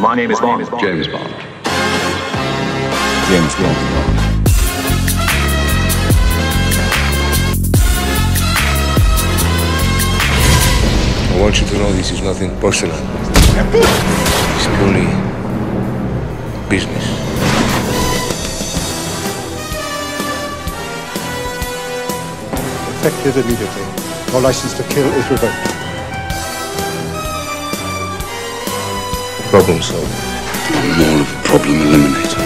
My name is Bond. James Bond. James Bond. I want you to know this is nothing personal. It's purely business. Effective immediately. Your license to kill is revoked. Problem solved. I'm more of a problem eliminator.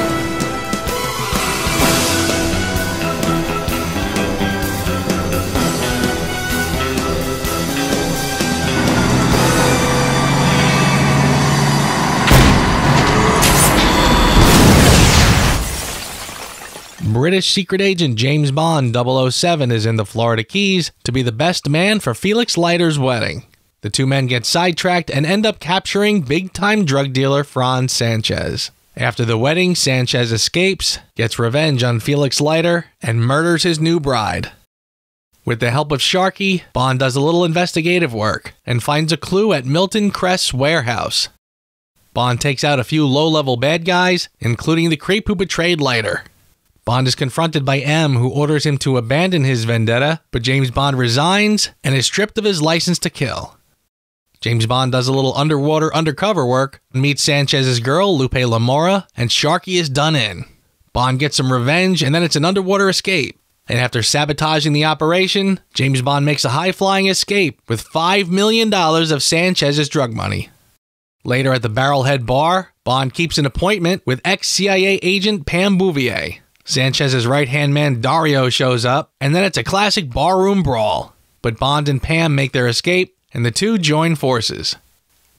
British secret agent James Bond 007 is in the Florida Keys to be the best man for Felix Leiter's wedding. The two men get sidetracked and end up capturing big time drug dealer Franz Sanchez. After the wedding, Sanchez escapes, gets revenge on Felix Leiter, and murders his new bride. With the help of Sharky, Bond does a little investigative work and finds a clue at Milton Crest's warehouse. Bond takes out a few low level bad guys, including the creep who betrayed Leiter. Bond is confronted by M, who orders him to abandon his vendetta, but James Bond resigns and is stripped of his license to kill. James Bond does a little underwater undercover work, meets Sanchez's girl, Lupe Lamora, and Sharky is done in. Bond gets some revenge, and then it's an underwater escape. And after sabotaging the operation, James Bond makes a high flying escape with $5 million of Sanchez's drug money. Later at the Barrelhead Bar, Bond keeps an appointment with ex CIA agent Pam Bouvier. Sanchez's right hand man Dario shows up, and then it's a classic barroom brawl. But Bond and Pam make their escape, and the two join forces.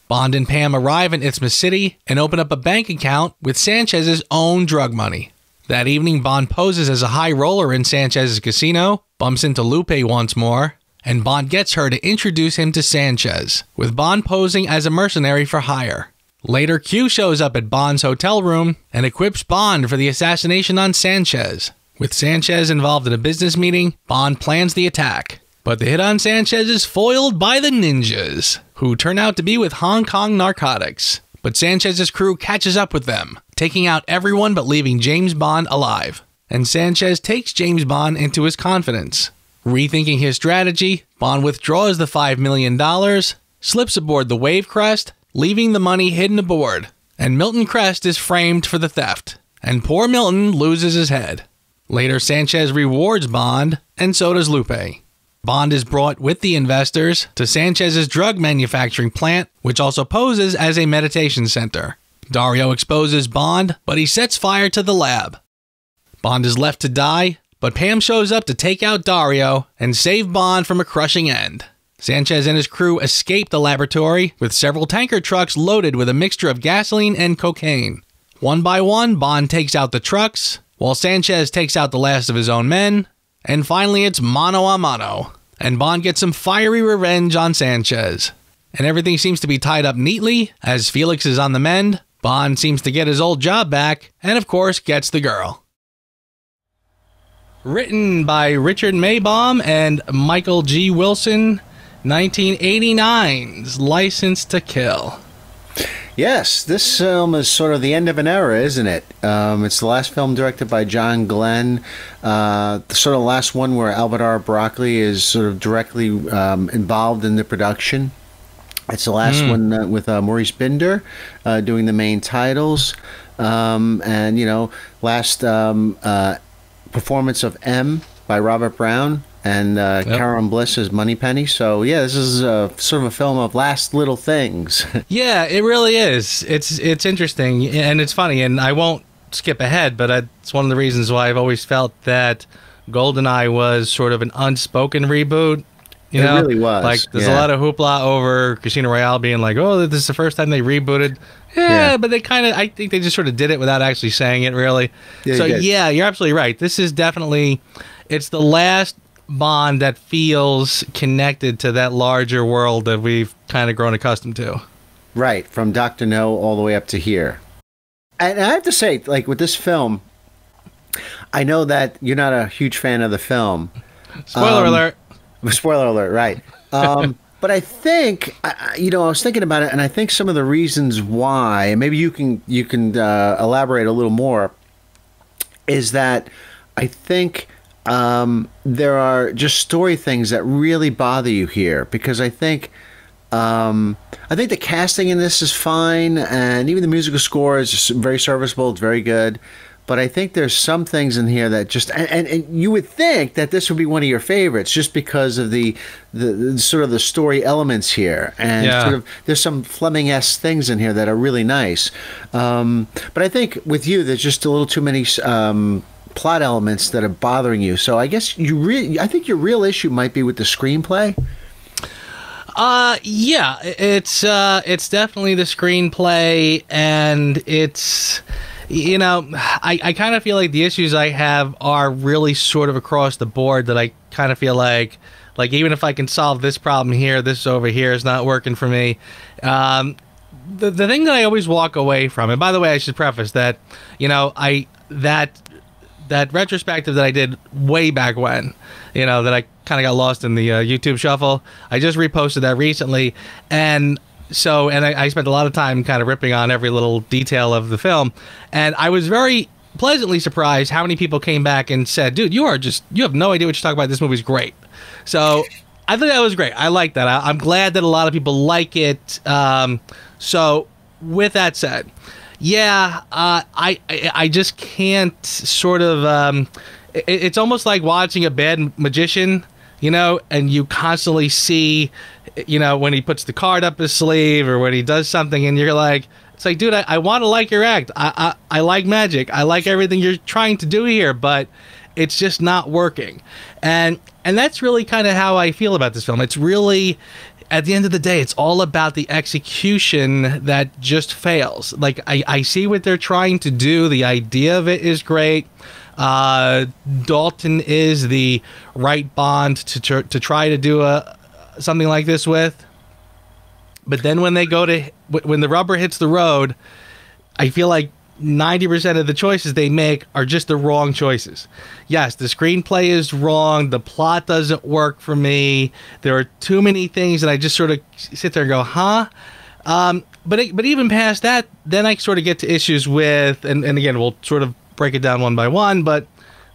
Bond and Pam arrive in Isthmus City and open up a bank account with Sanchez's own drug money. That evening, Bond poses as a high roller in Sanchez's casino, bumps into Lupe once more, and Bond gets her to introduce him to Sanchez, with Bond posing as a mercenary for hire. Later, Q shows up at Bond's hotel room and equips Bond for the assassination on Sanchez. With Sanchez involved in a business meeting, Bond plans the attack. But the hit on Sanchez is foiled by the ninjas, who turn out to be with Hong Kong narcotics. But Sanchez's crew catches up with them, taking out everyone but leaving James Bond alive. And Sanchez takes James Bond into his confidence. Rethinking his strategy, Bond withdraws the $5 million, slips aboard the Wave Crest, leaving the money hidden aboard. And Milton Crest is framed for the theft. And poor Milton loses his head. Later, Sanchez rewards Bond, and so does Lupe. Bond is brought with the investors to Sanchez's drug manufacturing plant, which also poses as a meditation center. Dario exposes Bond, but he sets fire to the lab. Bond is left to die, but Pam shows up to take out Dario and save Bond from a crushing end. Sanchez and his crew escape the laboratory with several tanker trucks loaded with a mixture of gasoline and cocaine. One by one, Bond takes out the trucks, while Sanchez takes out the last of his own men, and finally it's mano a mano, and Bond gets some fiery revenge on Sanchez. And everything seems to be tied up neatly as Felix is on the mend, Bond seems to get his old job back, and of course gets the girl. Written by Richard Maibaum and Michael G. Wilson, 1989's License to Kill. Yes, this film is sort of the end of an era, isn't it? Um, it's the last film directed by John Glen, uh, the sort of last one where Albert R. Broccoli is sort of directly um, involved in the production. It's the last Mm. one uh, with uh, Maurice Binder uh, doing the main titles, um, and you know, last um, uh, performance of M by Robert Brown and uh, Yep. Caroline Bliss as Moneypenny. So yeah, this is uh, sort of a film of last little things. Yeah, it really is. It's it's interesting and it's funny, and I won't skip ahead, but it's one of the reasons why I've always felt that GoldenEye was sort of an unspoken reboot. You It know, really was, Like, there's a lot of hoopla over Casino Royale being like, "Oh, this is the first time they rebooted." Yeah, Yeah. but they kind of, I think they just sort of did it without actually saying it, really. Yeah, so you yeah, you're absolutely right. This is definitely, it's the last Bond that feels connected to that larger world that we've kind of grown accustomed to. Right, from Doctor No all the way up to here. And I have to say, like with this film, I know that you're not a huge fan of the film. Spoiler Um, alert. Spoiler alert, right? Um, but I think you know I was thinking about it, and I think some of the reasons why, and maybe you can you can uh, elaborate a little more, is that I think um, there are just story things that really bother you here because I think. Um, I think the casting in this is fine, and even the musical score is very serviceable. It's very good, but I think there's some things in here that just and, and, and you would think that this would be one of your favorites just because of the the, the sort of the story elements here, and Yeah. sort of there's some Fleming esque things in here that are really nice. Um, but I think with you, there's just a little too many. Plot elements that are bothering you so i guess you really i think your real issue might be with the screenplay Uh, yeah, it's uh, it's definitely the screenplay, and it's you know, I, I kind of feel like the issues I have are really sort of across the board. That I kind of feel like like even if I can solve this problem here, this over here is not working for me. Um, the the thing that I always walk away from, and by the way, I should preface that you know I that that retrospective that I did way back when, you know, that I kind of got lost in the uh, YouTube shuffle. I just reposted that recently, and so and I, I spent a lot of time kind of ripping on every little detail of the film, and I was very pleasantly surprised how many people came back and said, "Dude, you are just you have no idea what you're talking about. This movie's great." So I think that was great. I like that. I, I'm glad that a lot of people like it. Um, so with that said, yeah, uh, I, I I just can't sort of. Um, it, it's almost like watching a bad magician, you know, and you constantly see, you know, when he puts the card up his sleeve or when he does something, and you're like. It's like, dude, I, I want to like your act. I, I I like magic. I like everything you're trying to do here, but it's just not working. And and that's really kind of how I feel about this film. It's really at the end of the day, it's all about the execution that just fails. Like I, I see what they're trying to do. The idea of it is great. Uh, Dalton is the right bond to tr- to try to do a something like this with. But then when they go to when the rubber hits the road, I feel like 90% of the choices they make are just the wrong choices. Yes, the screenplay is wrong. The plot doesn't work for me. There are too many things that I just sort of sit there and go, huh? Um, but, but even past that, then I sort of get to issues with, and, and again, we'll sort of break it down one by one, but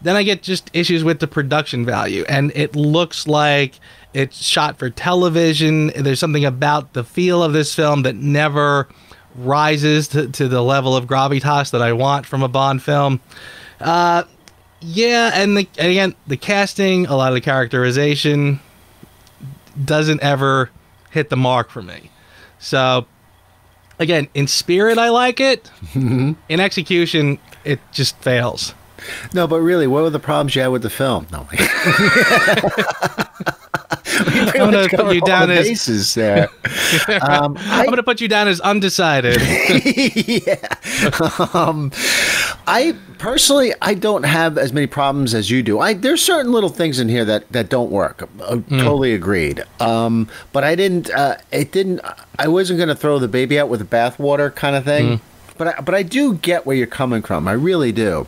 then I get just issues with the production value. And it looks like it's shot for television. There's something about the feel of this film that never rises to, to the level of gravitas that I want from a Bond film. Uh, yeah, and, the, and again, the casting, a lot of the characterization doesn't ever hit the mark for me. So, again, in spirit, I like it. In execution, it just fails. No, but really, what were the problems you had with the film? No, I'm gonna put you down as there. um, I'm gonna put you down as undecided. yeah. Um, I personally, I don't have as many problems as you do. I there's certain little things in here that that don't work. Uh, Totally agreed. Um, but I didn't. Uh, it didn't. I wasn't going to throw the baby out with the bathwater kind of thing. But I, but I do get where you're coming from. I really do.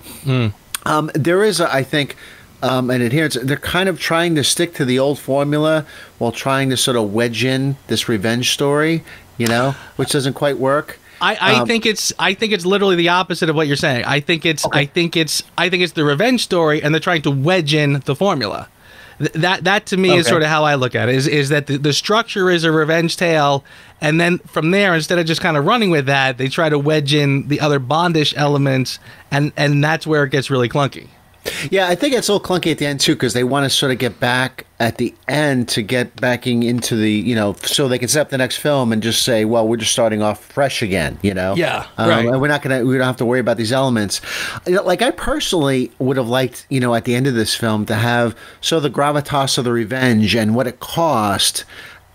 Um, there is, a, I think, um, an adherence. They're kind of trying to stick to the old formula while trying to sort of wedge in this revenge story. You know, which doesn't quite work. I, I Um, think it's I think it's literally the opposite of what you're saying. I think it's I think it's I think it's the revenge story, and they're trying to wedge in the formula. Th- That that to me is sort of how I look at it. Is is that the, the structure is a revenge tale, and then from there, instead of just kind of running with that, they try to wedge in the other Bondish elements, and and that's where it gets really clunky. Yeah, I think it's a little clunky at the end too because they want to sort of get back at the end to get backing into the you know so they can set up the next film and just say, well, we're just starting off fresh again, you know? Yeah, um, right. And we're not gonna we don't have to worry about these elements. Like I personally would have liked you know at the end of this film to have so the gravitas of the revenge and what it cost.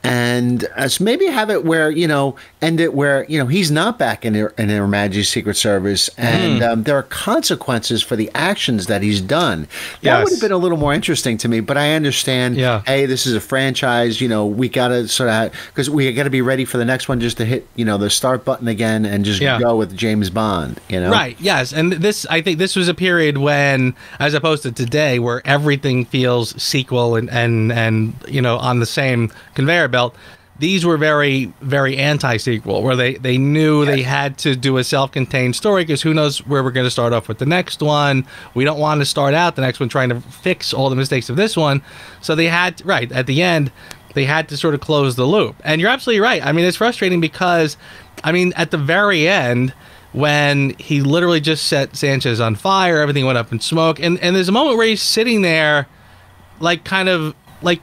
And as maybe have it where you know end it where you know he's not back in Her, in Her Majesty's Secret Service, and Hmm. um, there are consequences for the actions that he's done. That Yes. would have been a little more interesting to me, but I understand. Yeah. Hey, this is a franchise. You know, we got to sort of because we got to be ready for the next one just to hit you know the start button again and just Yeah. go with James Bond. You know, Right. Yes, and this I think this was a period when, as opposed to today, where everything feels sequel and and and you know on the same conveyor belt. These were very, very anti-sequel, where they they knew they had to do a self-contained story because who knows where we're going to start off with the next one. We don't want to start out the next one trying to fix all the mistakes of this one, so they had right at the end they had to sort of close the loop. And you're absolutely right. I mean, it's frustrating because, I mean, at the very end when he literally just set Sanchez on fire, everything went up in smoke, and and there's a moment where he's sitting there, like kind of like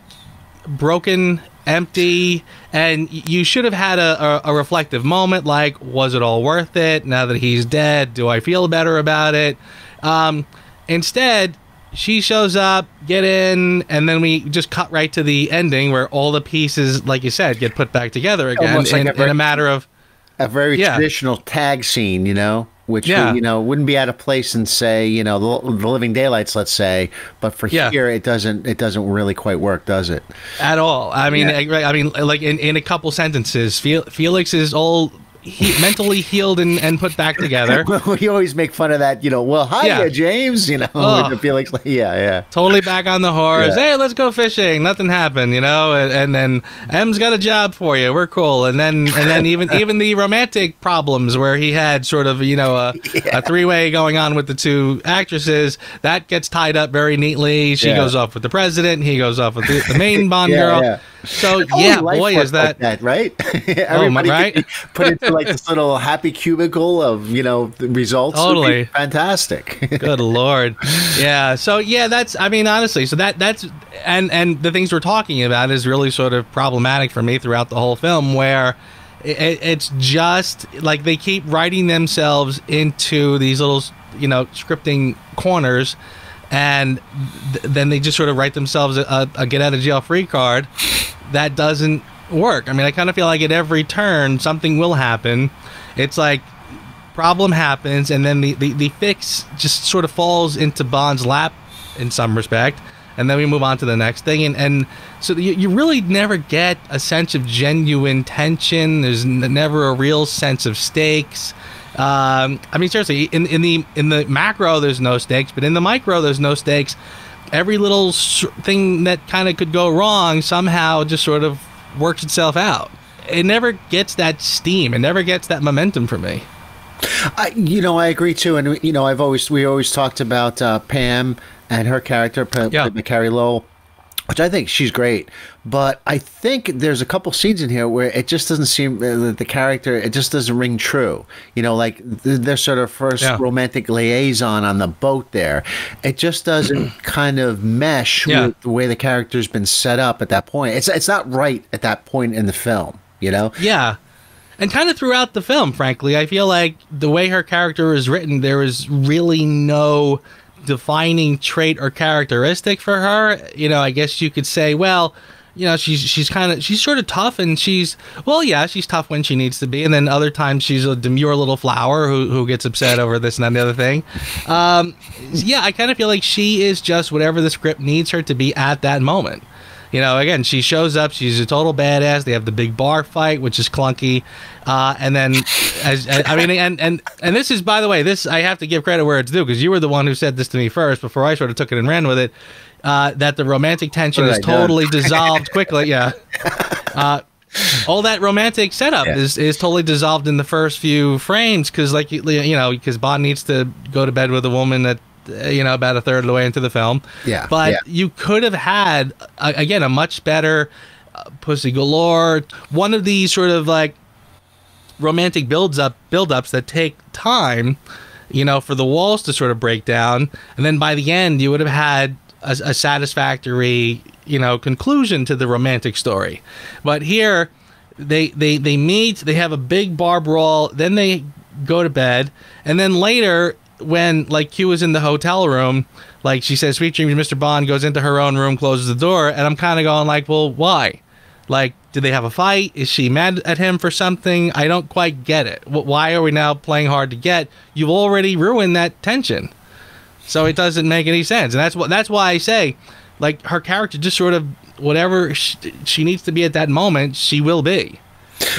broken empty and you should have had a, a, a, reflective moment like was it all worth it? Now that he's dead do i feel better about it? Um, instead she shows up get in and then we just cut right to the ending where all the pieces like you said get put back together again like in, a, in, a matter of a very yeah. traditional tag scene you know which yeah. you know wouldn't be out of place in say you know the, the living daylights let's say but for yeah. here it doesn't it doesn't really quite work does it at all i mean yeah. I, I, mean like in, in a couple sentences felix is all he, mentally healed and, and put back together. we always make fun of that, you know. Well, hi, yeah. James. You know, oh, Felix, like, yeah, yeah, totally back on the horse. Yeah. Hey, let's go fishing. Nothing happened, you know. And, and, then M's got a job for you. We're cool. And then and then even even the romantic problems where he had sort of you know a, yeah. a three way going on with the two actresses that gets tied up very neatly. She goes off with the president. He goes off with the, the main Bond girl. So yeah, boy, is that, like that right? Oh, Everybody oh, right? put into like this little happy cubicle of you know results. Totally fantastic. Good lord, yeah. So yeah, that's I mean honestly, so that that's and and the things we're talking about is really sort of problematic for me throughout the whole film where. It, it's just like they keep writing themselves into these little, you know, scripting corners and th- then they just sort of write themselves a, a, get out of jail free card that doesn't work. I mean i kind of feel like at every turn something will happen. It's like problem happens and then the, the, the fix just sort of falls into bond's lap in some respect and then we move on to the next thing and, and so you, you really never get a sense of genuine tension. There's never a real sense of stakes. Um, I mean, seriously, in, in the in the macro, there's no stakes, but in the micro, there's no stakes. Every little thing that kind of could go wrong somehow just sort of works itself out. It never gets that steam. It never gets that momentum for me. I, you know, I agree too, and you know, I've always we always talked about uh, Pam and her character, P- yeah. Carey Lowell which I think she's great. But I think there's a couple scenes in here where it just doesn't seem uh, the character. It just doesn't ring true. You know, like their sort of first yeah. romantic liaison on the boat there. It just doesn't kind of mesh yeah. with the way the character's been set up at that point. It's it's not right at that point in the film. You know? Yeah. And kind of throughout the film, frankly, I feel like the way her character is written, there is really no defining trait or characteristic for her. You know, I guess you could say, well, you know, she's she's kind of she's sort of tough, and she's well, yeah, she's tough when she needs to be, and then other times she's a demure little flower who who gets upset over this and that and the other thing. Um, yeah, I kind of feel like she is just whatever the script needs her to be at that moment you know, again, she shows up. She's a total badass. They have the big bar fight, which is clunky, uh, and then, as, I mean, and and and this is, by the way, this I have to give credit where it's due because you were the one who said this to me first before I sort of took it and ran with it. Uh, that the romantic tension is totally dissolved quickly. Yeah. Uh, all that romantic setup yeah. is, is totally dissolved in the first few frames because like you, you know because bond needs to go to bed with a woman that you know, about a third of the way into the film. Yeah. But yeah. you could have had, uh, again, a much better uh, Pussy Galore, one of these sort of like romantic builds up build-ups that take time, you know, for the walls to sort of break down. And then by the end, you would have had a, a satisfactory, you know, conclusion to the romantic story. But here, they, they, they meet, they have a big bar brawl, then they go to bed, and then later when like Q is in the hotel room, like she says, "Sweet dreams." Mr. Bond goes into her own room, closes the door, and I'm kind of going like, "Well, why? Like, did they have a fight? Is she mad at him for something? I don't quite get it. Why are we now playing hard to get? You've already ruined that tension, so it doesn't make any sense. And that's what that's why I say, like, her character just sort of whatever she, she needs to be at that moment, she will be.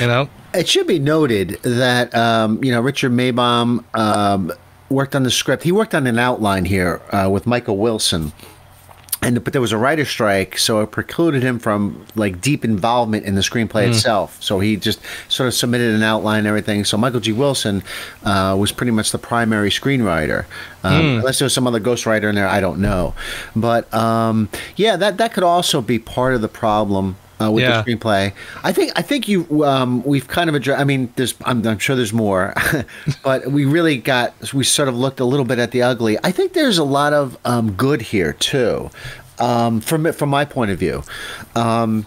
You know. It should be noted that um, you know Richard Maibaum. Um, worked on the script. He worked on an outline here uh, with Michael Wilson. and but there was a writer strike, so it precluded him from like deep involvement in the screenplay itself. So he just sort of submitted an outline and everything. So Michael G. Wilson uh, was pretty much the primary screenwriter, um, unless there was some other ghostwriter in there. I don't know, but um, yeah, that that could also be part of the problem. Uh, with Yeah. the screenplay, I think I think you um, we've kind of addressed. I mean, there's I'm, I'm sure there's more, but we really got we sort of looked a little bit at the ugly. I think there's a lot of um, good here too, um, from from my point of view. Um,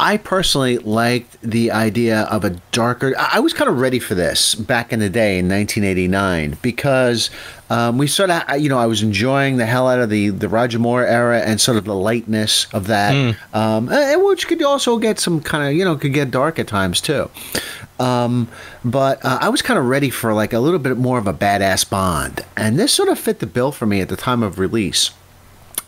I personally liked the idea of a darker. I was kind of ready for this back in the day in 1989 because um, we sort of, you know, I was enjoying the hell out of the the Roger Moore era and sort of the lightness of that, um, and which could also get some kind of, you know, could get dark at times too. Um, but uh, I was kind of ready for like a little bit more of a badass Bond, and this sort of fit the bill for me at the time of release.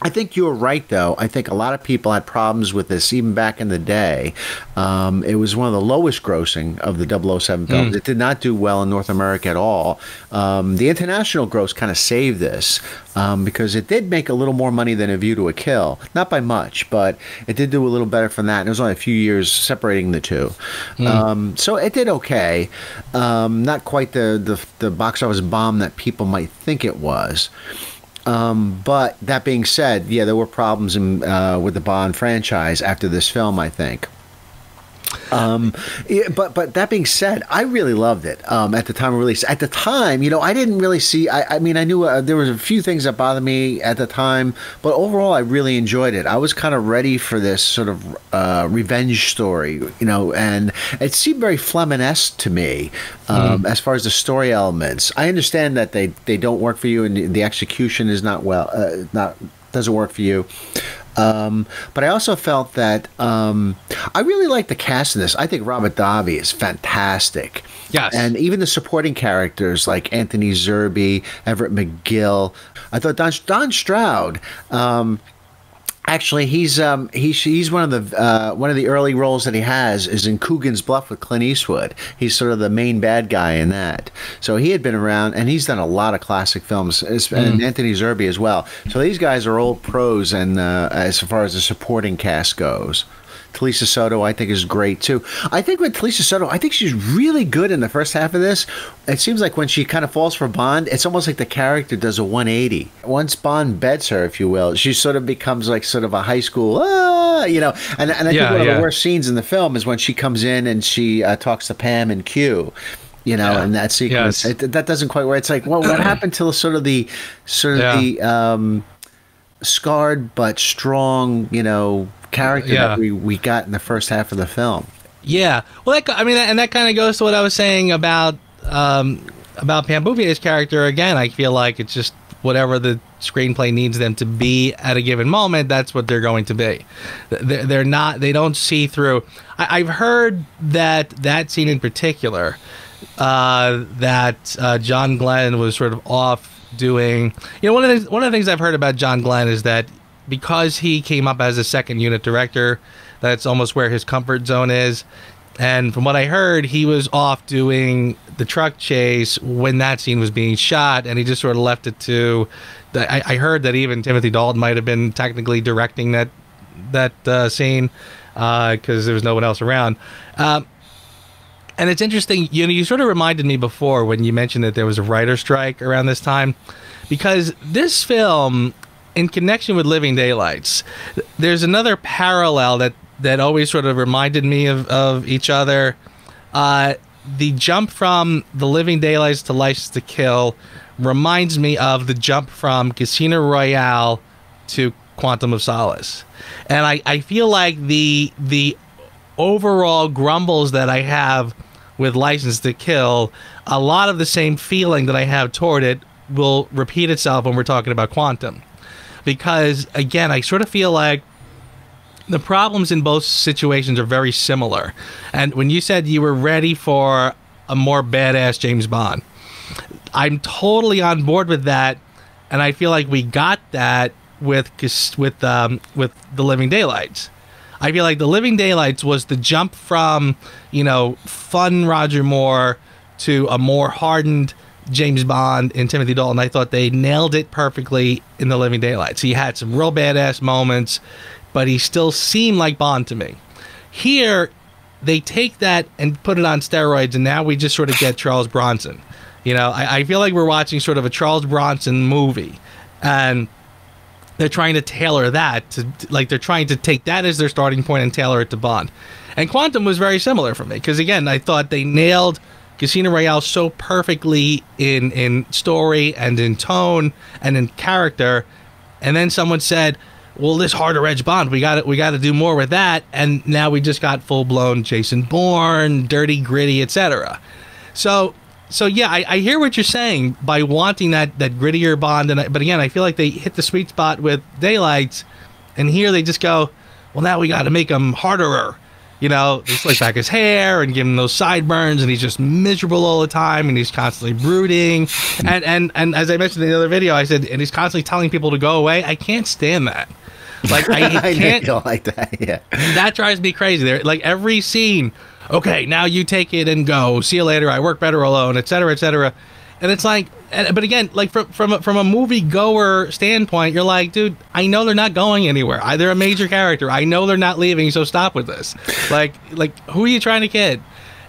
I think you're right, though. I think a lot of people had problems with this even back in the day. Um, it was one of the lowest grossing of the 007 films. It did not do well in North America at all. Um, the international gross kind of saved this um, because it did make a little more money than A View to a Kill. Not by much, but it did do a little better from that. And there was only a few years separating the two. Um, so it did okay. Um, not quite the, the, the box office bomb that people might think it was. Um, but that being said, yeah, there were problems in, uh, with the Bond franchise after this film. I think. Um, yeah, but but that being said, I really loved it um, at the time of release. At the time, you know, I didn't really see. I, I mean, I knew uh, there was a few things that bothered me at the time, but overall, I really enjoyed it. I was kind of ready for this sort of uh, revenge story, you know, and it seemed very Fleming-esque to me um, as far as the story elements. I understand that they they don't work for you, and the- the execution is not well, uh, not doesn't work for you. Um, but I also felt that um, I really like the cast in this. I think Robert Davi is fantastic. Yes. And even the supporting characters like Anthony Zerbe, Everett McGill. I thought Don, Don Stroud. Um, Actually, he's um, he's he's one of the uh, one of the early roles that he has is in Coogan's Bluff with Clint Eastwood. He's sort of the main bad guy in that. So he had been around, and he's done a lot of classic films, as- and Anthony Zerbe as well. So these guys are old pros, and uh, as far as the supporting cast goes. Talisa Soto, I think, is great too. I think with Talisa Soto, I think she's really good in the first half of this. It seems like when she kind of falls for Bond, it's almost like the character does a 180. Once Bond beds her, if you will, she sort of becomes like sort of a high school, ah, you know. And, and I Yeah, think one of the worst scenes in the film is when she comes in and she uh, talks to Pam and Q. You know, Yeah. and that sequence Yes. it, that doesn't quite work. It's like, well, what happened to sort of the sort of Yeah. the um, scarred but strong, you know, character Yeah. that we, we got in the first half of the film. Yeah. Well, that, I mean, and that kind of goes to what I was saying about um, about Pam Bouvier's character. Again, I feel like it's just whatever the screenplay needs them to be at a given moment. That's what they're going to be. They're, they're not. They don't see through. I, I've heard that that scene in particular, uh, that uh, John Glen was sort of off doing. You know, one of the one of the things I've heard about John Glen is that because he came up as a second unit director, that's almost where his comfort zone is. And from what I heard, he was off doing the truck chase when that scene was being shot, and he just sort of left it to. The, I, I heard that even Timothy Dalton might have been technically directing that that uh, scene because there was no one else around. Um, and it's interesting, you know, you sort of reminded me before when you mentioned that there was a writer strike around this time, because this film, in connection with Living Daylights, there's another parallel that that always sort of reminded me of, of each other. Uh, the jump from The Living Daylights to License to Kill reminds me of the jump from Casino Royale to Quantum of Solace, and I, I feel like the the overall grumbles that I have with License to Kill, a lot of the same feeling that I have toward it will repeat itself when we're talking about Quantum. Because, again, I sort of feel like the problems in both situations are very similar. And when you said you were ready for a more badass James Bond, I'm totally on board with that, and I feel like we got that with with um, with the Living Daylights. I feel like the Living Daylights was the jump from you know fun Roger Moore to a more hardened James Bond and Timothy Dalton. I thought they nailed it perfectly in The Living Daylights. He had some real badass moments, but he still seemed like Bond to me. Here, they take that and put it on steroids, and now we just sort of get Charles Bronson. You know, I, I feel like we're watching sort of a Charles Bronson movie, and they're trying to tailor that to like they're trying to take that as their starting point and tailor it to Bond. And Quantum was very similar for me because again, I thought they nailed Casino Royale so perfectly in in story and in tone and in character. And then someone said, "Well, this harder edge Bond, we got to we got to do more with that." And now we just got full blown Jason Bourne, dirty, gritty, etc. So so yeah, I, I hear what you're saying by wanting that that grittier Bond, and I, but again, I feel like they hit the sweet spot with Daylights, and here they just go, well, now we got to make him harderer. You know, they slick back his hair and give him those sideburns, and he's just miserable all the time, and he's constantly brooding. And and and as I mentioned in the other video, I said, and he's constantly telling people to go away. I can't stand that. Like I I can't. don't like that. Yeah. that drives me crazy. There, like every scene. Okay, now you take it and go. See you later. I work better alone, etc., etc. And it's like, but again, like from from a, from a movie goer standpoint, you're like, dude, I know they're not going anywhere. I, they're a major character. I know they're not leaving. So stop with this. Like, like who are you trying to kid?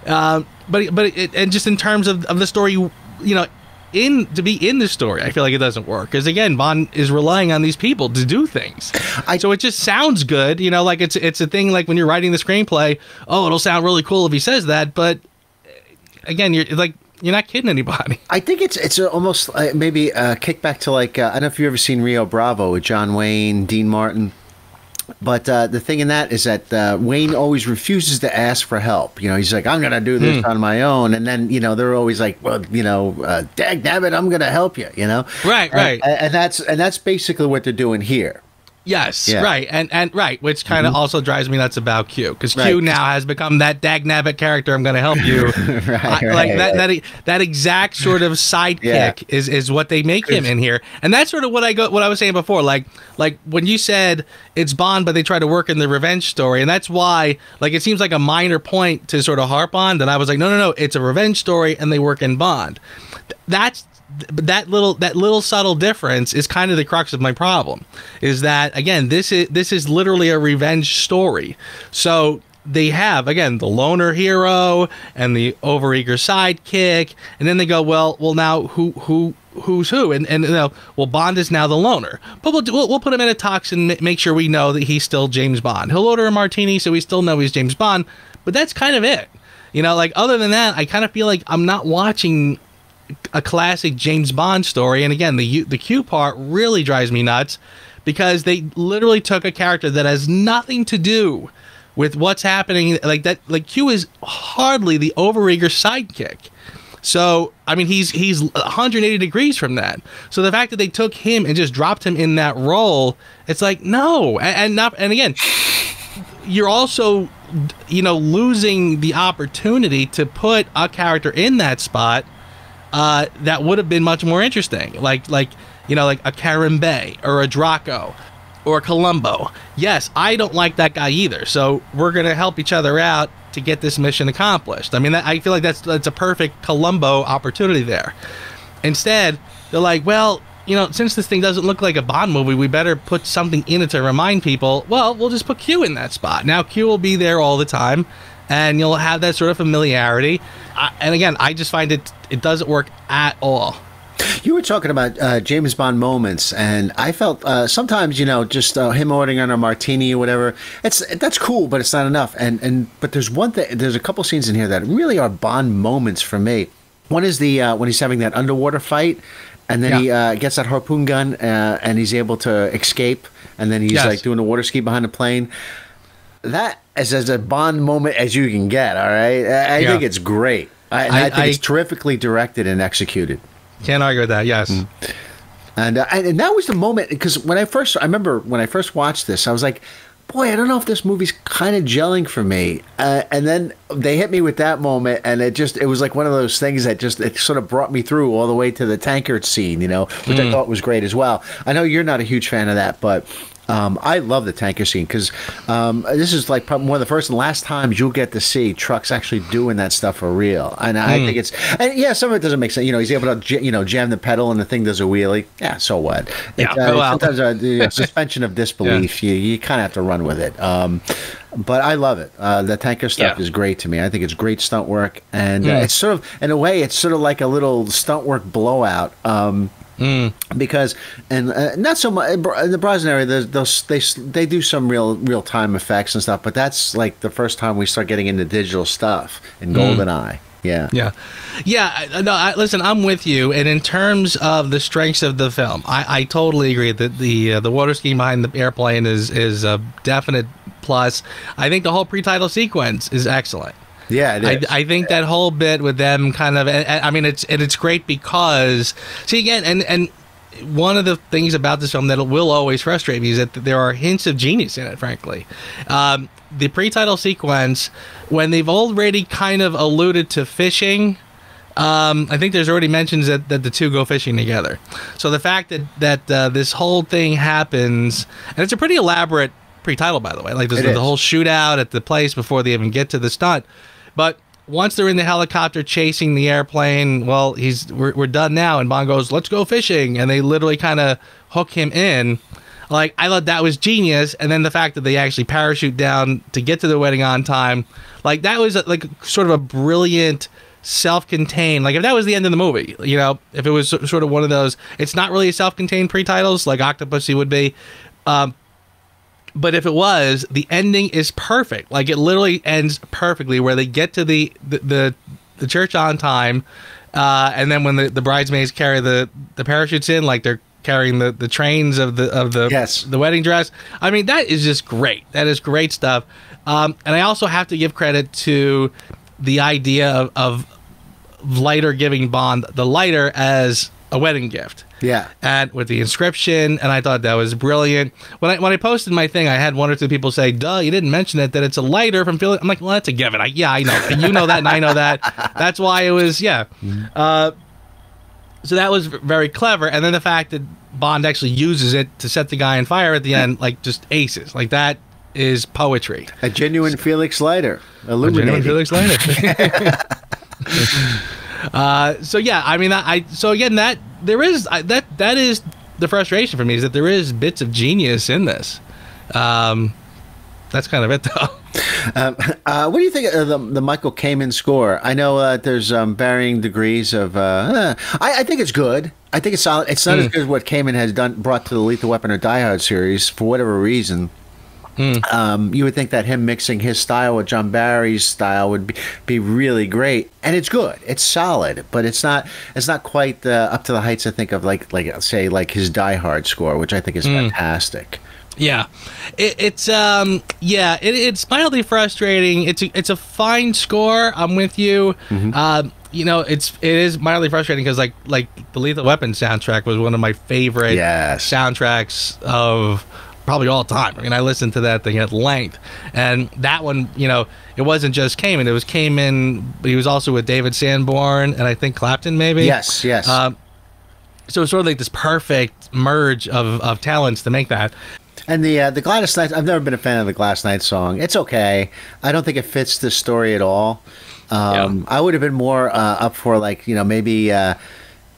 Um, but but it, and just in terms of, of the story, you know, in to be in the story, I feel like it doesn't work because again, Bond is relying on these people to do things. I- so it just sounds good, you know, like it's it's a thing like when you're writing the screenplay. Oh, it'll sound really cool if he says that, but uh, again, you're like you're not kidding anybody. I think it's it's almost uh, maybe a kickback to like uh, I don't know if you've ever seen Rio Bravo with John Wayne, Dean Martin. But uh, the thing in that is that uh, Wayne always refuses to ask for help. You know, he's like, "I'm going to do this on my own," and then you know they're always like, "Well, you know, uh, dag nabbit, I'm going to help you." You know, Right, And- right. and, that's and that's basically what they're doing here. Yes, Yeah. right, and and right, which kind of mm-hmm. also drives me nuts about Q because Q Right. now has become that dag nabbit character. I'm going to help you, Right, I- like that right. that that exact sort of sidekick Yeah. is is what they make him in here, and that's sort of what I go what I was saying before. Like like when you said it's Bond, but they try to work in the revenge story, and that's why like it seems like a minor point to sort of harp on. And I was like, no, no, no, it's a revenge story, and they work in Bond. Th- That's that little that little subtle difference is kind of the crux of my problem is that again this is this is literally a revenge story. So they have again the loner hero and the overeager sidekick and then they go well well now who who who's who? And and you know well bond is now the loner. But we'll, we'll, we'll put him in a toxin ma- make sure we know that he's still james bond. He'll order a martini so we still know he's james bond but that's kind of it. You know like other than that i kind of feel like i'm not watching a classic James Bond story. And again, the the Q part really drives me nuts because they literally took a character that has nothing to do with what's happening. Like that, like Q is hardly the overeager sidekick. So I mean, he's he's 180 degrees from that. So the fact that they took him and just dropped him in that role, it's like no, and, and not. And again, you're also you know losing the opportunity to put a character in that spot uh, that would have been much more interesting. Like like you know like a Kerim Bey or a Draco or a Columbo. Yes I don't like that guy either. So we're gonna help each other out to get this mission accomplished. I mean that, I feel like that's that's a perfect Columbo opportunity there. Instead, they're like, well, you know, since this thing doesn't look like a Bond movie, we better put something in it to remind people. Well, we'll just put Q in that spot. Now, Q will be there all the time, and you'll have that sort of familiarity. I, and again, I just find it it doesn't work at all. You were talking about uh, James Bond moments, and I felt uh, sometimes, you know, just uh, him ordering on a martini or whatever. It's that's cool, but it's not enough. And and but there's one thing. There's a couple scenes in here that really are Bond moments for me. One is the uh, when he's having that underwater fight, and then he Yeah. uh, gets that harpoon gun, uh, and he's able to escape, and then he's Yes. like doing a water ski behind the plane. That is as a Bond moment as you can get. All right, I, I Yeah. think it's great. I, I, I- think it's terrifically directed and executed. Can't argue with that. Yes. And, uh, and that was the moment because when I first I remember when I first watched this I was like, boy, I don't know if this movie's kind of gelling for me. Uh, and then they hit me with that moment, and it just it was like one of those things that just it sort of brought me through all the way to the tanker scene, you know, which I thought was great as well. I know you're not a huge fan of that, but Um, I love the tanker scene because um, this is like probably one of the first and last times you'll get to see trucks actually doing that stuff for real. And I Hmm. think it's and yeah, some of it doesn't make sense. You know, he's able to j- you know jam the pedal and the thing does a wheelie. Yeah, so what? Yeah, It, uh, well. sometimes uh, the suspension of disbelief. You you kind of have to run with it. Um, but I love it. Uh, the tanker stuff Yeah. is great to me. I think it's great stunt work, and uh, Mm. it's sort of in a way, it's sort of like a little stunt work blowout. Um, because and uh, not so much in the Brosnan area. Those they they do some real real time effects and stuff, but that's like the first time we start getting into digital stuff in Goldeneye. Yeah, Yeah, yeah. No, I, listen, I'm with you. And in terms of the strengths of the film, I, I totally agree that the uh, the water skiing behind the airplane is is a definite plus. I think the whole pre-title sequence is excellent. Yeah. It I. I think that whole bit with them kind of I mean it's and it's great because see again and and one of the things about this film that will always frustrate me is that there are hints of genius in it frankly um, the pre-title sequence when they've already kind of alluded to fishing um, I think there's already mentions that, that the two go fishing together. So the fact that that uh, this whole thing happens, and it's a pretty elaborate pre-title, by the way. Like there's the is. whole shootout at the place before they even get to the stunt. But once they're in the helicopter chasing the airplane, well, he's we're, we're done now. And Bond goes, "Let's go fishing," and they literally kind of hook him in. Like I thought that was genius, and then the fact that they actually parachute down to get to the wedding on time, like that was like sort of a brilliant self-contained like if that was the end of the movie you know if it was sort of one of those it's not really a self-contained pre-titles like octopussy would be um, but if it was the ending is perfect. Like it literally ends perfectly where they get to the the the, the church on time uh, and then when the, the bridesmaids carry the the parachutes in like they're carrying the the trains of the of the Yes. the wedding dress. I mean that is just great. That is great stuff. Um, and i also have to give credit to the idea of, of lighter giving bond the lighter as a wedding gift yeah. and with the inscription and i thought that was brilliant when i when i posted my thing i had one or two people say duh you didn't mention it that it's a Leiter from Philly. i'm like well that's a given I, yeah i know you know that and i know that that's why it was yeah uh, so that was very clever and then the fact that bond actually uses it to set the guy on fire at the end like just aces like that is poetry A genuine Felix Leiter, Genuine illuminating. Felix Leiter. uh, so yeah, I mean, I, I so again that there is I, that that is the frustration for me is that there is bits of genius in this. Um, that's kind of it though. Um, uh, what do you think of the, the Michael Kamen score? I know uh, there's um, varying degrees of. Uh, uh, I, I think it's good. I think it's solid. It's not as good as what Kamen has done brought to the Lethal Weapon or Die Hard series for whatever reason. Um, you would think that him mixing his style with John Barry's style would be, be really great, and it's good. It's solid, but it's not. It's not quite uh, up to the heights. I think of like like say like his Die Hard score, which I think is fantastic. Yeah, it, it's um yeah it, it's mildly frustrating. It's a, it's a fine score. I'm with you. Um, you know it's it is mildly frustrating because like like the Lethal Weapon soundtrack was one of my favorite Yes. soundtracks of probably all time. I mean, I listened to that thing at length, and that one, you know, it wasn't just Kamen. It was Kamen, but he was also with David Sanborn and I think Clapton, maybe. Yes, yes. Um, so it's sort of like this perfect merge of, of talents to make that. And the uh, the Gladys Knight, I've never been a fan of the Gladys Knight song. It's okay. I don't think it fits the story at all. Um, I would have been more uh, up for like you know maybe uh,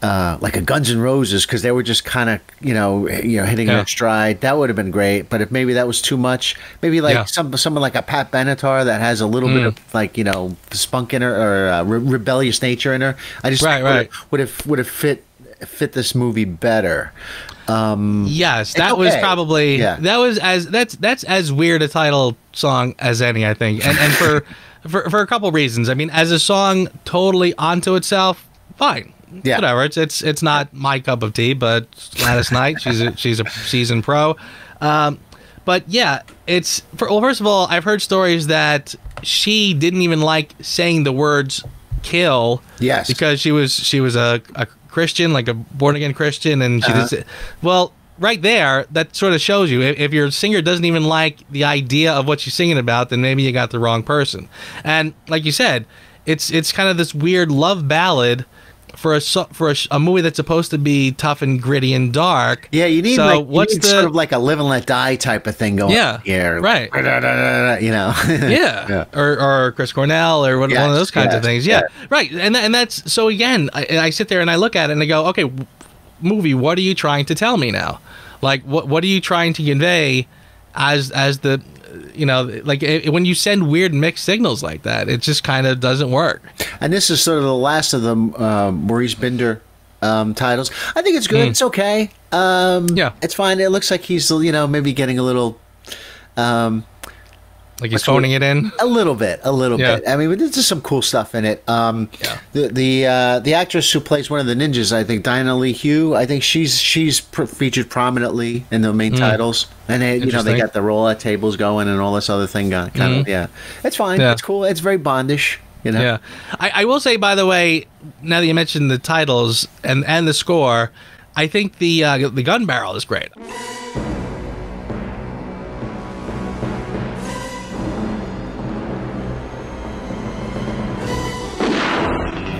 uh, like a Guns N' Roses because they were just kind of you know you know hitting Yeah. their stride. That would have been great. But if maybe that was too much, maybe like Yeah. some someone like a Pat Benatar that has a little bit of like you know spunk in her or uh, re- rebellious nature in her. I just Right, right. would have would have fit fit this movie better. Um, Yes, that was probably Yeah. that was as that's that's as weird a title song as any, I think, and and for for for a couple reasons. I mean, as a song totally onto itself, fine. Yeah. whatever. It's it's it's not my cup of tea, but Gladys Knight, she's a, she's a seasoned pro. Um, but yeah, it's for, well. First of all, I've heard stories that she didn't even like saying the words "kill." Yes. because she was she was a, a Christian, like a born again Christian, and she Uh-huh. did. Well, right there, that sort of shows you if, if your singer doesn't even like the idea of what she's singing about, then maybe you got the wrong person. And like you said, it's it's kind of this weird love ballad for a for a, a movie that's supposed to be tough and gritty and dark. Yeah, you need So like what's need the sort of like a live and let die type of thing going. Yeah, on here. right. You know. yeah, Yeah. Or, or Chris Cornell or one, one of those kinds of things. Yeah, yes. right. And and that's so again, I, I sit there and I look at it and I go, okay, movie, what are you trying to tell me now? Like, what what are you trying to convey as as the you know like it, when you send weird mixed signals like that, it just kind of doesn't work. And this is sort of the last of the uh, Maurice Binder um, titles. I think it's good. It's okay. Um. Yeah. it's fine. It looks like he's you know maybe getting a little. Um, Like he's phoning it in. a little bit, a little Yeah. bit. I mean, there's just some cool stuff in it. Um, Yeah. The the uh, the actress who plays one of the ninjas, I think Diana Lee Hsu. I think she's she's pr- featured prominently in the main titles, and they, you know they. Got the roulette tables going and all this other thing going. Kind of, yeah. It's fine. Yeah. It's cool. It's very Bondish. You know. Yeah, I, I will say by the way, now that you mentioned the titles and and the score, I think the uh, the gun barrel is great.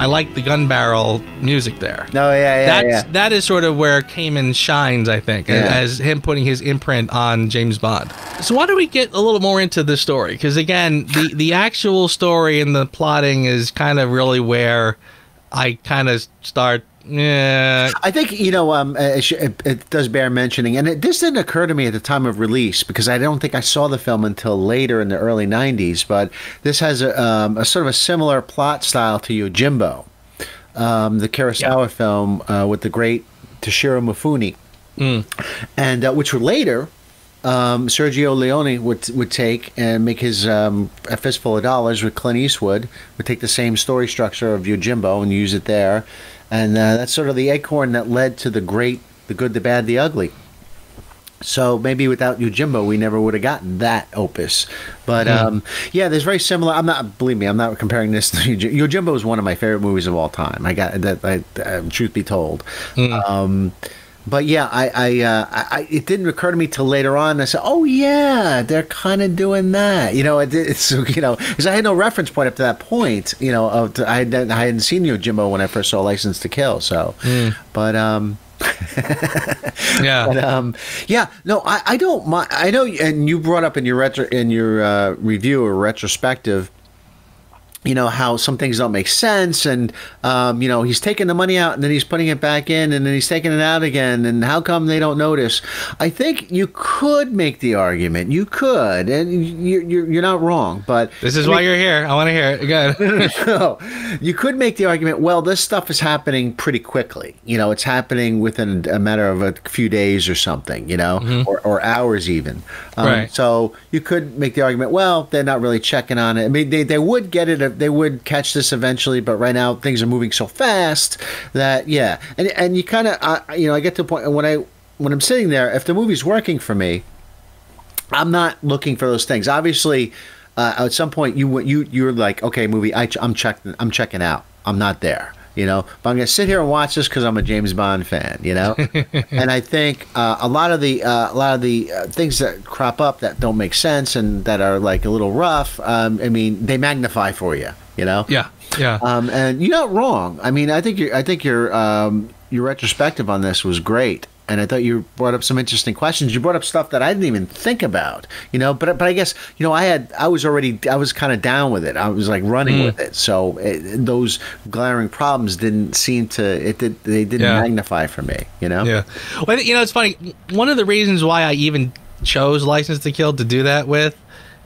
I like the gun barrel music there. Oh, no, yeah, yeah, That's yeah. that is sort of where Kamen shines, I think, Yeah. as him putting his imprint on James Bond. So why don't we get a little more into the story? Because again, the the actual story and the plotting is kind of really where I kind of start. Yeah, I think you know um, it, it, it does bear mentioning, and it, this didn't occur to me at the time of release because I don't think I saw the film until later in the early '90s. But this has a, um, a sort of a similar plot style to Yojimbo, um, the Kurosawa film uh, with the great Toshiro Mifune, and uh, which were later um, Sergio Leone would would take and make his um, a fistful of dollars with Clint Eastwood. Would take the same story structure of Yojimbo and use it there, and uh, that's sort of the acorn that led to the great, the good, the bad, the ugly. So maybe without Yojimbo, we never would have gotten that opus. But um, yeah, there's very similar. I'm not believe me, I'm not comparing this to Yojimbo. Yojimbo is one of my favorite movies of all time. I got that. I, uh, truth be told. Um, but yeah, I, I, uh, I, it didn't occur to me till later on. I said, "Oh yeah, they're kind of doing that." You know, it, it's you know, because I had no reference point up to that point. You know, of I hadn't, I hadn't seen Yojimbo when I first saw License to Kill. So, but um, yeah. but um, yeah, no, I, I don't mind. I know, and you brought up in your retro in your uh, review or retrospective. You know how some things don't make sense, and um, you know he's taking the money out and then he's putting it back in, and then he's taking it out again, and how come they don't notice? I think you could make the argument. You could, and you're you're, you're not wrong, but This is why you're here. I want to hear it. Good. no, you could make the argument. Well, this stuff is happening pretty quickly. You know, it's happening within a matter of a few days or something. You know, or, or hours even. Um, Right. So you could make the argument. Well, they're not really checking on it. I mean, they, they would get it. They would catch this eventually. But right now, things are moving so fast that yeah, and and you kind of uh, you know I get to the point when I when I'm sitting there, if the movie's working for me, I'm not looking for those things. Obviously, uh, at some point you you you're like, okay, movie, I, I'm checking, I'm checking out. I'm not there, you know. But I'm gonna sit here and watch this because I'm a James Bond fan, you know. and I think uh, a lot of the uh, a lot of the uh, things that crop up that don't make sense and that are like a little rough. Um, I mean, they magnify for you, you know. yeah. Yeah. Um, and you're not wrong. I mean, I think your I think your um, your retrospective on this was great, and I thought you brought up some interesting questions. You brought up stuff that I didn't even think about, you know. But but I guess you know I had I was already I was kind of down with it. I was like running Mm. with it. So it, those glaring problems didn't seem to it did they didn't Yeah. magnify for me, you know. Yeah. Well, you know, it's funny. One of the reasons why I even chose License to Kill to do that with.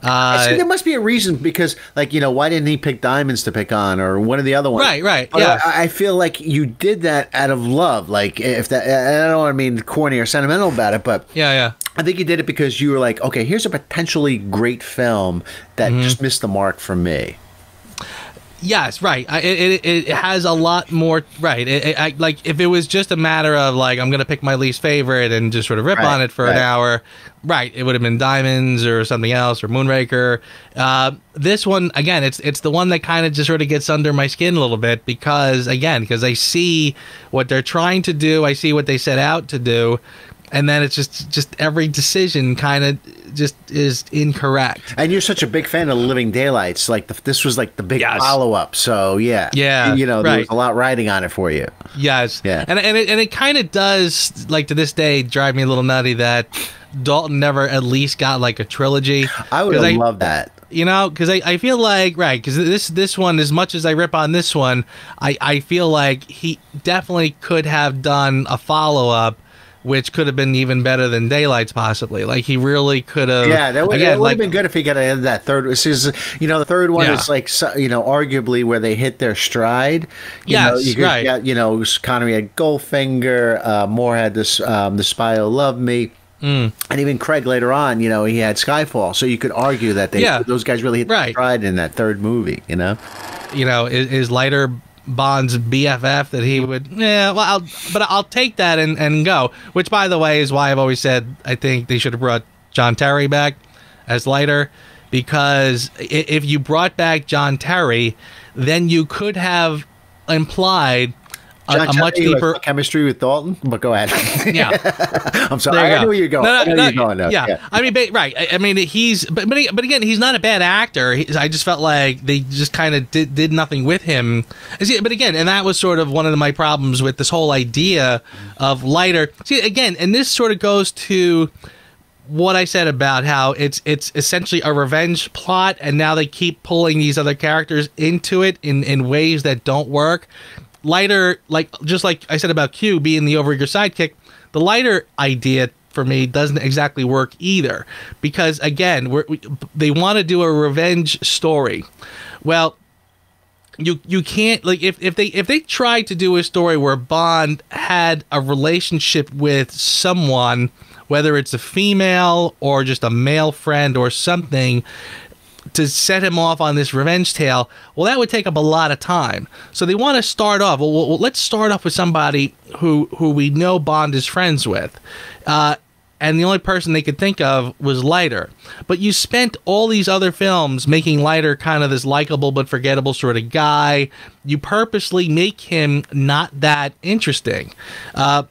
Uh, there must be a reason because, like, you know, why didn't he pick diamonds to pick on, or one of the other ones? Right, right, But yeah. I, I feel like you did that out of love. Like, if that, I don't want to mean corny or sentimental about it, but yeah, yeah. I think you did it because you were like, okay, here's a potentially great film that Mm-hmm. just missed the mark for me. Yes, right. I, it, it it has a lot more. Right. It, it, I, like if it was just a matter of like I'm gonna pick my least favorite and just sort of rip Right, on it for an hour, right? It would have been Diamonds or something else or Moonraker. Uh, this one again, it's it's the one that kind of just sort of gets under my skin a little bit because again, because I see what they're trying to do, I see what they set out to do, and then it's just just every decision kind of just is incorrect. And you're such a big fan of Living Daylights. Like the, this was like the big Yes. follow up. So yeah, Yeah, you know, there right. was a lot riding on it for you. Yes. Yeah. And and it, and it kind of does like to this day drive me a little nutty that Dalton never at least got like a trilogy. I would have loved that. you know because I, I feel like right because this this one as much as i rip on this one i i feel like he definitely could have done a follow-up which could have been even better than daylights possibly like he really could have Yeah, that would, again, would like, have been good if he got into that third. This is, you know, the third one Yeah. is like, you know, arguably where they hit their stride. You know, Yes, you could right. get, you know, Connery had Goldfinger, uh, Moore had this, um, the Spy Who Loved Me. Mm. And even Craig later on, you know, he had Skyfall. So you could argue that they, Yeah. those guys really hit their Right. stride in that third movie, you know? you know is, is Leiter Bond's BFF that he would yeah well I'll, but I'll take that and, and go which by the way is why I've always said I think they should have brought John Terry back as Leiter because if you brought back John Terry then you could have implied a, a much deeper chemistry with Dalton, but go ahead. yeah I'm sorry. I go. know where you're going. No, I no, no, you're going now. yeah. I mean, ba- right. I, I mean, he's but, but but again, he's not a bad actor. He, I just felt like they just kind of did, did nothing with him. See, But again, and that was sort of one of my problems with this whole idea of Leiter. See, again, and this sort of goes to what I said about how it's it's essentially a revenge plot, and now they keep pulling these other characters into it in in ways that don't work. Leiter, like just like I said about Q being the overeager sidekick, the Leiter idea for me doesn't exactly work either because again, we, they want to do a revenge story. Well, you you can't like if, if they if they tried to do a story where Bond had a relationship with someone, whether it's a female or just a male friend or something, to set him off on this revenge tale, well, that would take up a lot of time. So they want to start off. Well, well, let's start off with somebody who who we know Bond is friends with. Uh, and the only person they could think of was Leiter. But you spent all these other films making Leiter kind of this likable but forgettable sort of guy. You purposely make him not that interesting. Uh,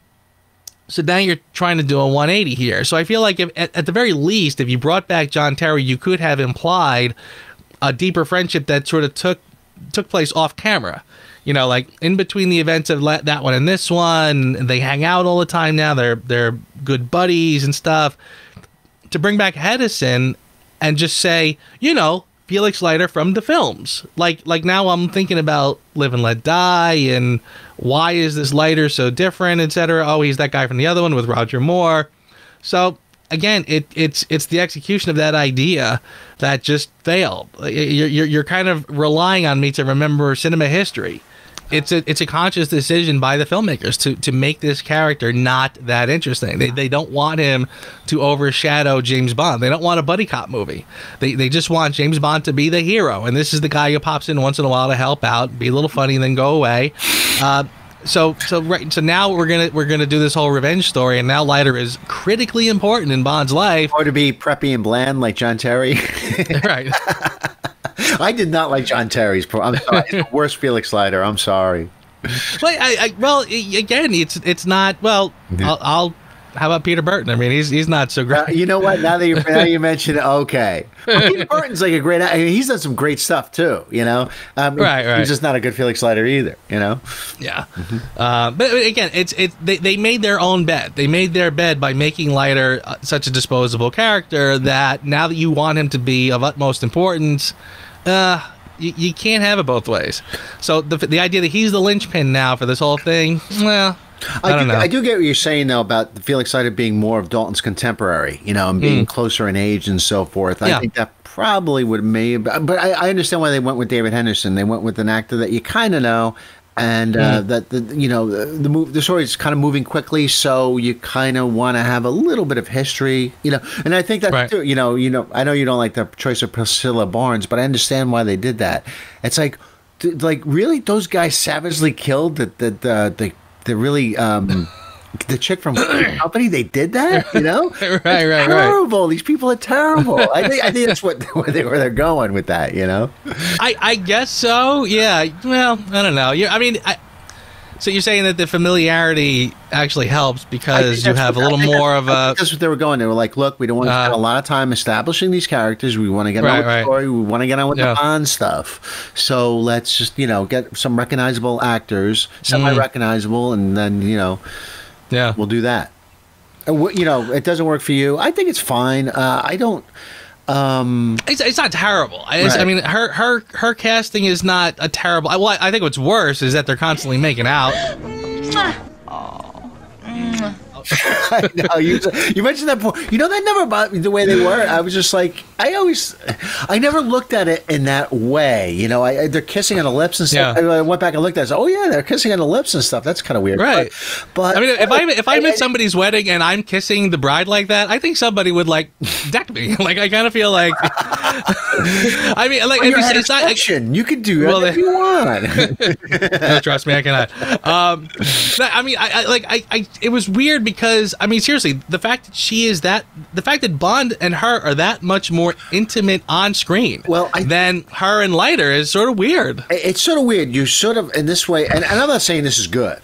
so now you're trying to do a 180 here. So I feel like if, at, at the very least, if you brought back John Terry, you could have implied a deeper friendship that sort of took took place off camera. You know, like in between the events of that one and this one, they hang out all the time now. They're they're good buddies and stuff. To bring back Hedison and just say, you know, Felix Leiter from the films. Like like now I'm thinking about Live and Let Die and why is this Leiter so different, etc. Oh, he's that guy from the other one with Roger Moore. So again, it it's it's the execution of that idea that just failed. You're you're, you're kind of relying on me to remember cinema history. It's a it's a conscious decision by the filmmakers to to make this character not that interesting. They, they don't want him to overshadow James Bond. They don't want a buddy cop movie. They they just want James Bond to be the hero, and this is the guy who pops in once in a while to help out, be a little funny, and then go away. Uh, so so right so now we're gonna we're gonna do this whole revenge story, and now Leiter is critically important in Bond's life. Or to be preppy and bland like John Terry. right. I did not like John Terry's. Pro- I'm sorry. It's the worst Felix Leiter. I'm sorry. Well, I, I, well, again, it's it's not. Well, I'll, I'll. How about Peter Burton? I mean, he's he's not so Uh, great. you know what? Now that you now you mention it, okay. Well, Peter Burton's like a great. I mean, he's done some great stuff too. You know, um, Right, right. He's just not a good Felix Leiter either. You know. Yeah, uh, but again, it's it's they, they made their own bed. They made their bed by making Leiter uh, such a disposable character that now that you want him to be of utmost importance, uh, you, you can't have it both ways. So the the idea that he's the linchpin now for this whole thing, well, I, don't do, know. I do get what you're saying though about Felix Leiter being more of Dalton's contemporary, you know, and being closer in age and so forth. I. Yeah. think that probably would maybe, but I, I understand why they went with David Hedison. They went with an actor that you kind of know, and uh, Hmm. that the you know the the, move, the story is kind of moving quickly, so you kind of want to have a little bit of history, you know. And I think that Right. too, you know, you know, I know you don't like the choice of Priscilla Barnes, but I understand why they did that. It's like. Like really, those guys savagely killed the the the the, the really um, the chick from company. They did that, you know. Right, right, right. Terrible. These people are terrible. I think I think that's what where they where they're going with that. You know. I, I guess so. Yeah. Well, I don't know. Yeah. I mean, I, So you're saying that the familiarity actually helps because you have a little more of a. That's what they were going. They were like, "Look, we don't want to Uh, spend a lot of time establishing these characters. We want to get Right, on with right. the story. We want to get on with Yeah. the Bond stuff. So let's just you know get some recognizable actors, semi-recognizable, and then you know yeah. we'll do that. Uh, You know, it doesn't work for you. I think it's fine. Uh, I don't. Um, It's, it's not terrible. I, it's- I mean, her her her casting is not a terrible. Well, I think what's worse is that they're constantly making out. no, you you mentioned that before. You know that never bothered me the way they were. I was just like, I always, I never looked at it in that way. You know, I, I- they're kissing on the lips and stuff. Yeah. I went back and looked at. it. I said, oh yeah, they're kissing on the lips and stuff. That's kind of weird, Right. But, but I mean, if I if I'm I- at somebody's wedding and I'm kissing the bride like that, I think somebody would like deck me. like I kind of feel like. I mean, like it's, head of it's not. Like, you could do Well, whatever they- you want. no, trust me, I cannot. Um, I mean, I, I like, I, I, it was weird because, I mean, seriously, the fact that she is that, the fact that Bond and her are that much more intimate on screen, Well, I- than her and Leiter is sort of weird. it's sort of weird. You sort of in this way, and, and I'm not saying this is good,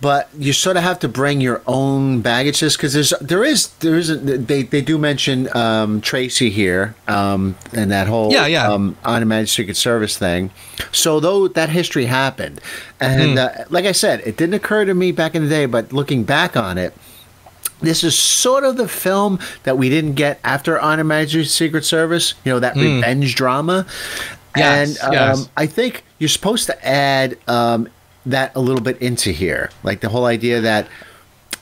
but you sort of have to bring your own baggage to this because there's there is there is a, they they do mention um, Tracy here um, and that whole Yeah, yeah. um, On Her Majesty's Secret Service thing. So though that history happened, and Hmm. uh, like I said, it didn't occur to me back in the day, but looking back on it. This is sort of the film that we didn't get after On Her Majesty's Secret Service, you know, that revenge drama. Yes, and um, yes. I think you're supposed to add um, that a little bit into here, like the whole idea that,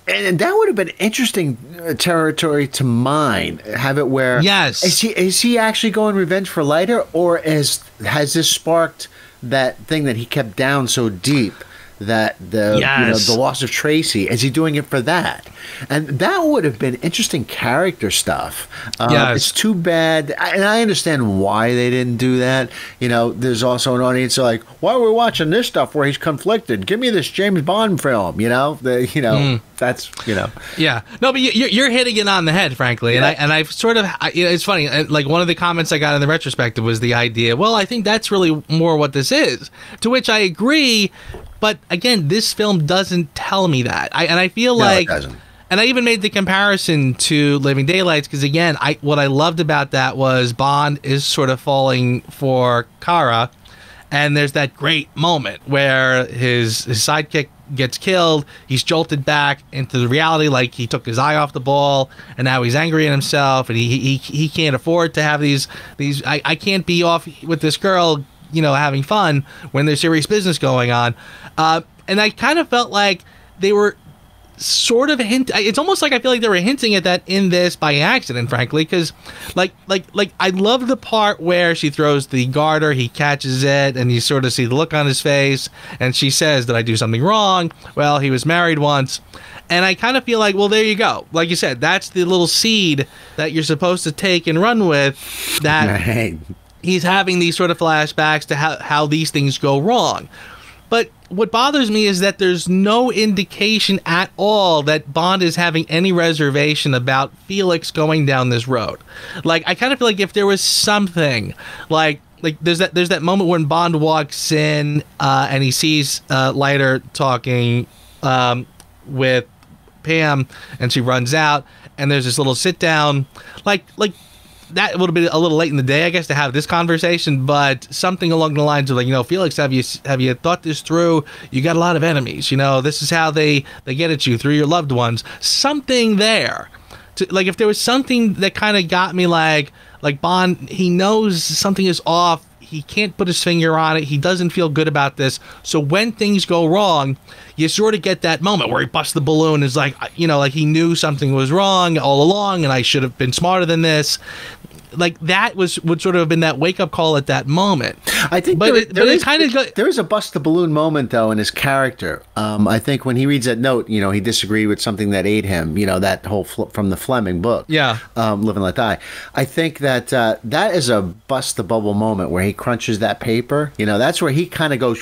and that would have been interesting uh, territory to mine. Have it where Yes. is he is he actually going revenge for Leiter, or is has this sparked that thing that he kept down so deep? That the you know, the loss of Tracy is he doing it for that? And that would have been interesting character stuff. Um, Yes. It's too bad, and I understand why they didn't do that. You know, there's also an audience like, why are we watching this stuff where he's conflicted? Give me this James Bond film. You know, the, you know, Hmm. that's you know, Yeah, no, but you- you're, you're hitting it on the head, frankly, and I and I've sort of, I, you know, it's funny. uh, Like one of the comments I got in the retrospective was the idea. Well, I think that's really more what this is. To which I agree, but again, this film doesn't tell me that. I and I feel No, it like. doesn't. And I even made the comparison to Living Daylights because again, I what I loved about that was Bond is sort of falling for Kara, and there's that great moment where his his sidekick gets killed. He's jolted back into the reality, like he took his eye off the ball, and now he's angry at himself, and he he, he can't afford to have these these. I, I can't be off with this girl, you know, having fun when there's serious business going on. Uh, and I kind of felt like they were sort of hint it's almost like i feel like they were hinting at that in this by accident frankly because like like like i love the part where she throws the garter he catches it and you sort of see the look on his face and she says did i do something wrong? Well he was married once. And i kind of feel like well there you go. Like you said that's the little seed that you're supposed to take and run with that he's having these sort of flashbacks to how, how these things go wrong. But what bothers me is that there's no indication at all that Bond is having any reservation about Felix going down this road. Like I kind of feel like if there was something like like there's that there's that moment when Bond walks in uh, and he sees uh, Leiter talking um, with Pam and she runs out and there's this little sit down like like that would have been a little late in the day, I guess, to have this conversation. But something along the lines of like, you know, Felix, have you have you thought this through? You got a lot of enemies. You know, this is how they they get at you through your loved ones. Something there, to, like if there was something that kind of got me like like Bond, he knows something is off. He can't put his finger on it. He doesn't feel good about this. So when things go wrong, you sort of get that moment where he busts the balloon. Is like, you know, like he knew something was wrong all along, and I should have been smarter than this. Like that was would sort of have been that wake up call at that moment. I think, But there, it- there but it is- kinda go- there is a bust the balloon moment though in his character. Um, I think when he reads that note, you know, he disagreed with something that ate him. You know, that whole from the Fleming book. Yeah. um, Live and Let Die. I think that uh, that is a bust the bubble moment where he crunches that paper. You know, that's where he kind of goes.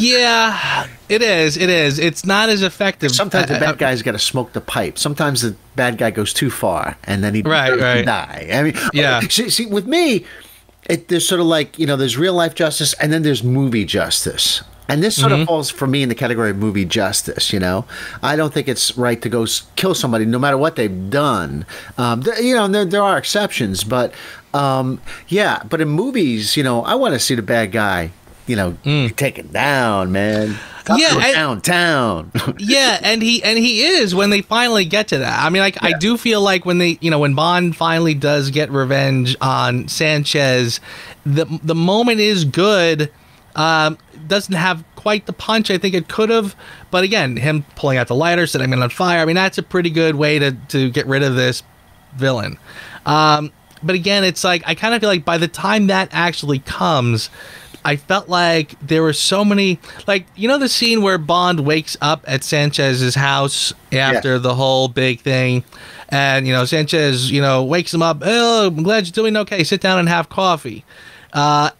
Yeah, it is. It is. It's not as effective. Sometimes the I- bad guy's got to smoke the pipe. Sometimes the bad guy goes too far, and then he Right, right. die. I mean, Yeah. See, see, with me, it, there's sort of like you know, there's real life justice, and then there's movie justice. And this sort of falls for me in the category of movie justice. You know, I don't think it's right to go s- kill somebody no matter what they've done. Um, th- you know, there, there are exceptions, but um, yeah. But in movies, you know, I want to see the bad guy, you know, be taken down, man. Yeah, and- downtown. yeah, and he and he is when they finally get to that. I mean, like I do feel like when they, you know, when Bond finally does get revenge on Sanchez, the the moment is good. Um, doesn't have quite the punch I think it could have, but again, him pulling out the lighter, setting him on fire. I mean, that's a pretty good way to to get rid of this villain. Um, but again, it's like I kind of feel like by the time that actually comes, I felt like there were so many like you know the scene where Bond wakes up at Sanchez's house after the whole big thing, and you know Sanchez you know wakes him up. Oh, I'm glad you're doing okay. Sit down and have coffee. Uh,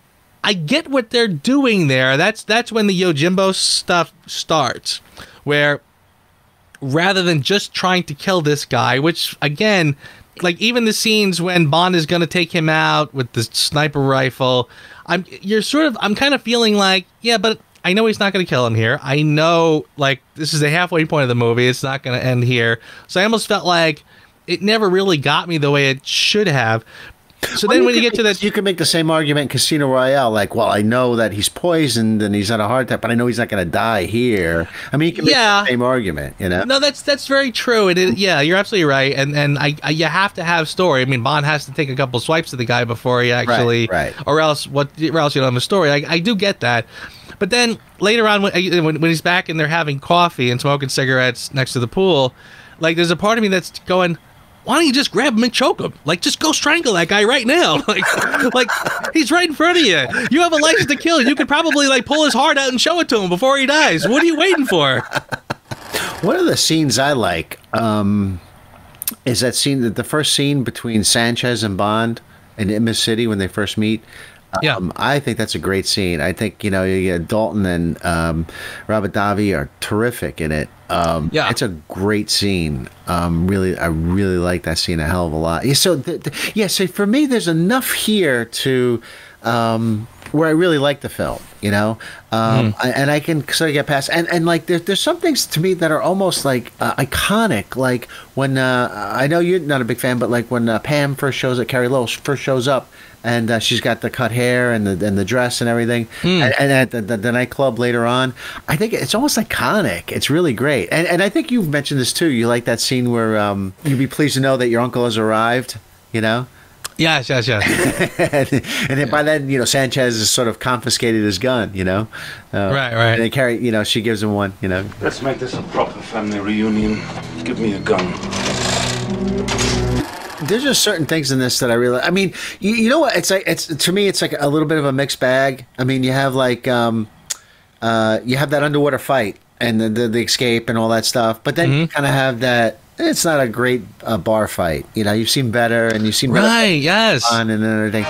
I get what they're doing there. That's that's when the Yojimbo stuff starts, where rather than just trying to kill this guy, which again, like even the scenes when Bond is going to take him out with the sniper rifle, I'm you're sort of I'm kind of feeling like, yeah, but I know he's not going to kill him here. I know like this is the halfway point of the movie. It's not going to end here. So I almost felt like it never really got me the way it should have. So then when you get to make- that you can make the same argument in Casino Royale. Like, well, I know that he's poisoned and he's had a heart attack, but I know he's not going to die here. I mean, you can make Yeah. the same argument, you know? No, that's that's very true. It is, yeah, you're absolutely right. And and I, I you have to have story. I mean, Bond has to take a couple swipes at the guy before he actually, right. or else what? Or else you don't have a story. I, I do get that. But then later on, when, uh, when when he's back and they're having coffee and smoking cigarettes next to the pool, like there's a part of me that's going. Why don't you just grab him and choke him? Like, just go strangle that guy right now. Like, like he's right in front of you. You have a license to kill. You could probably like pull his heart out and show it to him before he dies. What are you waiting for? One of the scenes I like um, is that scene, the- the first scene between Sanchez and Bond in Isthmus City when they first meet. Yeah. Um, I think that's a great scene. I think you know you get Dalton and um, Robert Davi are terrific in it. Um, Yeah. it's a great scene. Um, really, I really like that scene a hell of a lot. Yeah, so th- th- yeah, so for me, there's enough here to um, where I really like the film. You know, um, I, and I can sort of get past and and like there, there's some things to me that are almost like uh, iconic. Like when uh, I know you're not a big fan, but like when uh, Pam first shows up, Carey Lowell first shows up, and uh, she's got the cut hair and the and the dress and everything, and, and at the, the, the nightclub later on, I think it's almost iconic. It's really great, and and I think you've mentioned this too. You like that scene where um, you'd be pleased to know that your uncle has arrived. You know. Yes, yes, yes. and, and then by then, you know, Sanchez has sort of confiscated his gun, you know. Uh, Right, right. And they carry, you know, she gives him one, you know. Let's make this a proper family reunion. Give me a gun. There's just certain things in this that I really. I mean, you, you know what? It's like it's to me, it's like a little bit of a mixed bag. I mean, you have like, um, uh, you have that underwater fight and the the, the escape and all that stuff, but then you kind of have that. It's not a great uh, bar fight, you know. You've seen better, and you've seen better Right, yes. fun and everything.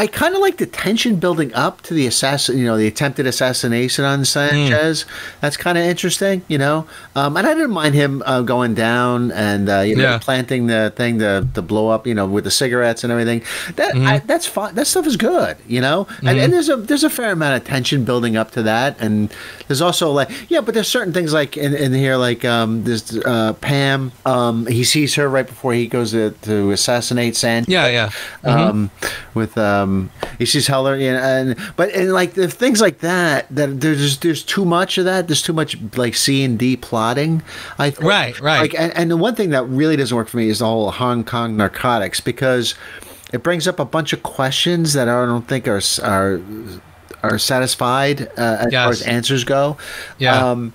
I kind of like the tension building up to the assassin, you know, the attempted assassination on Sanchez. That's kind of interesting, you know. Um, and I didn't mind him uh, going down and uh, you know Yeah. planting the thing to, to blow up, you know, with the cigarettes and everything. That I, that's fine. That stuff is good, you know. And, and there's a there's a fair amount of tension building up to that. And there's also like yeah, but there's certain things like in, in here like um, there's uh, Pam. Um, he sees her right before he goes to, to assassinate Sanchez Yeah, yeah. um, with um, he sees Heller, you know, and but and like the things like that that there's there's too much of that. There's too much like C and D plotting. I think. Right, right. Like, and, and the one thing that really doesn't work for me is the whole Hong Kong narcotics because it brings up a bunch of questions that I don't think are are are satisfied uh, as far as answers go. Yeah. Um,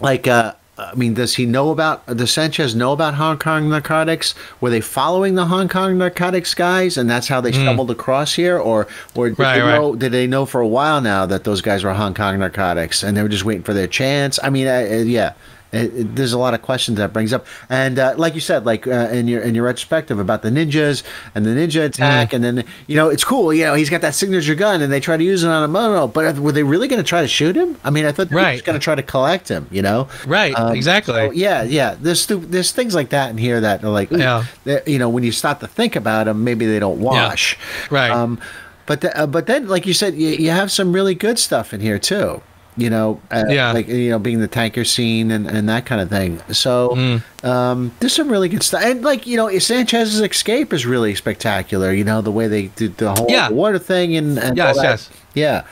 like uh I mean, does he know about? Does Sanchez know about Hong Kong narcotics? Were they following the Hong Kong narcotics guys, and that's how they stumbled across here, or or did. Right, they right. know? Did they know for a while now that those guys were Hong Kong narcotics, and they were just waiting for their chance? I mean, uh, yeah. It, it- there's a lot of questions that brings up, and uh, like you said, like uh, in your in your retrospective about the ninjas and the ninja attack, Hmm. and then you know it's cool. You know he's got that signature gun, and they try to use it on him. I don't but were they really going to try to shoot him? I mean, I thought they were Right. just going to try to collect him. You know, Right, exactly. so, yeah, yeah. There's there's things like that in here that are like, Yeah. you know, when you start to think about them, maybe they don't wash. Right. Um, But the, uh, but then, like you said, you, you have some really good stuff in here too. You know, uh, Yeah. like you know, being the tanker scene and, and that kind of thing. So Mm. um, there's some really good stuff, and like you know, Sanchez's escape is really spectacular. You know, the way they did the whole Yeah. water thing and, and Yes, all that. yes. yeah.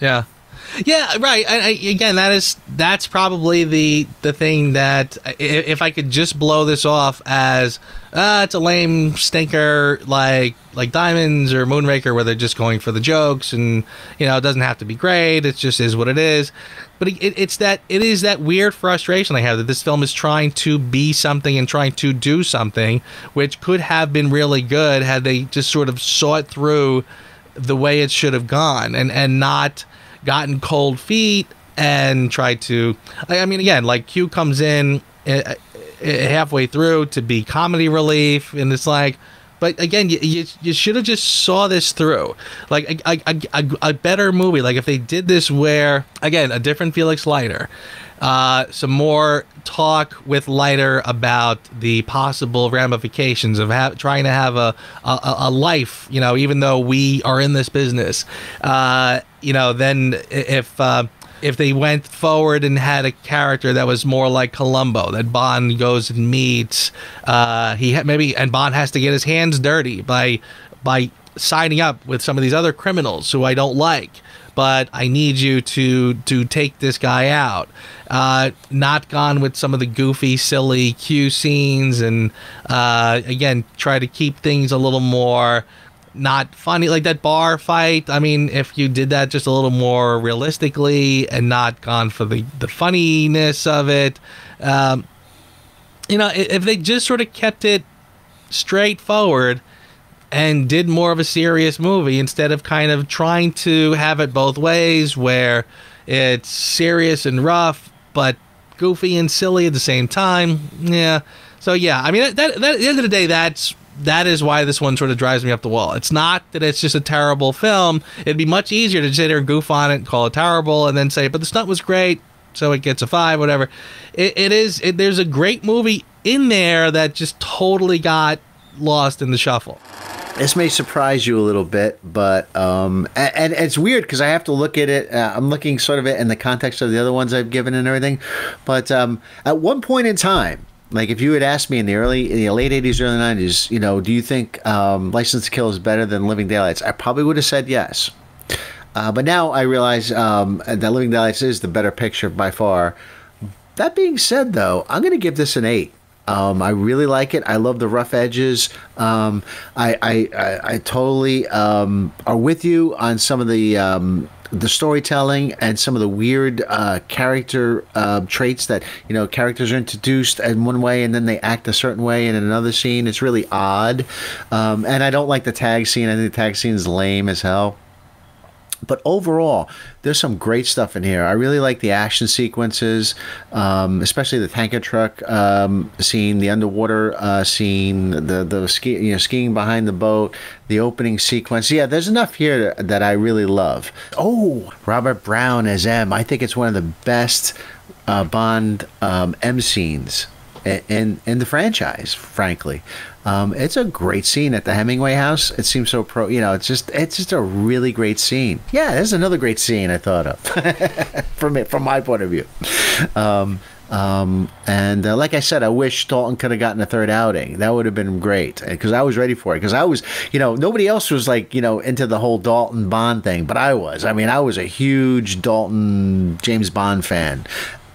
Yeah. Yeah, right. I, I, again, that is that's probably the the thing that i- if I could just blow this off as uh, it's a lame stinker like like Diamonds or Moonraker, where they're just going for the jokes and you know it doesn't have to be great. It just is what it is. But it, it's that it is that weird frustration I have that this film is trying to be something and trying to do something, which could have been really good had they just sort of saw it through the way it should have gone and and not gotten cold feet and tried to I mean again like Q comes in uh, uh, halfway through to be comedy relief and it's like but again you, you, you should have just saw this through. Like a, a, a, a- better movie like if they did this where again a different felix leiter uh, some more talk with Leiter about the possible ramifications of ha- trying to have a, a a life, you know, even though we are in this business. Uh, you know, then if uh, if they went forward and had a character that was more like Columbo, that Bond goes and meets, uh, he ha- maybe and Bond has to get his hands dirty by by signing up with some of these other criminals who I don't like but I need you to to take this guy out. Uh, not gone with some of the goofy, silly Q scenes, and uh, again, try to keep things a little more not funny, like that bar fight. I mean, if you did that just a little more realistically and not gone for the the funniness of it, um, you know, if they just sort of kept it straightforward and did more of a serious movie instead of kind of trying to have it both ways where it's serious and rough but goofy and silly at the same time. Yeah. So yeah i mean that, that, at the end of the day that's that is why this one sort of drives me up the wall. It's not that it's just a terrible film. It'd be much easier to sit there and goof on it and call it terrible and then say but the stunt was great so it gets a five whatever. It, it is it, there's a great movie in there that just totally got lost in the shuffle This may surprise you a little bit, but um, and, and it's weird because I have to look at it. Uh, I'm looking sort of it in the context of the other ones I've given and everything. But um, at one point in time, like if you had asked me in the early, in the late '80s, early '90s, you know, do you think um, License to Kill is better than Living Daylights? I probably would have said yes. Uh, but now I realize um, that Living Daylights is the better picture by far. That being said, though, I'm going to give this an eight. Um, I really like it. I love the rough edges. Um, I, I, I, I totally um, are with you on some of the um, the storytelling and some of the weird uh, character uh, traits that you know characters are introduced in one way and then they act a certain way in another scene. It's really odd, um, and I don't like the tag scene. I think the tag scene is lame as hell but overall, there's some great stuff in here. I really like the action sequences, um, especially the tanker truck um, scene, the underwater uh, scene, the the ski, you know skiing behind the boat, the opening sequence. Yeah, there's enough here that I really love. Oh, Robert Brown as M. I think it's one of the best uh, Bond um, M scenes in in the franchise. Frankly, um, it's a great scene at the Hemingway house. It seems so pro. You know, it's just it's just a really great scene. Yeah, there's another great scene I thought of from it from my point of view. Um, um, and uh, like I said, I wish Dalton could have gotten a third outing. That would have been great because I was ready for it. Because I was, you know, nobody else was like, you know, into the whole Dalton Bond thing, but I was. I mean, I was a huge Dalton James Bond fan.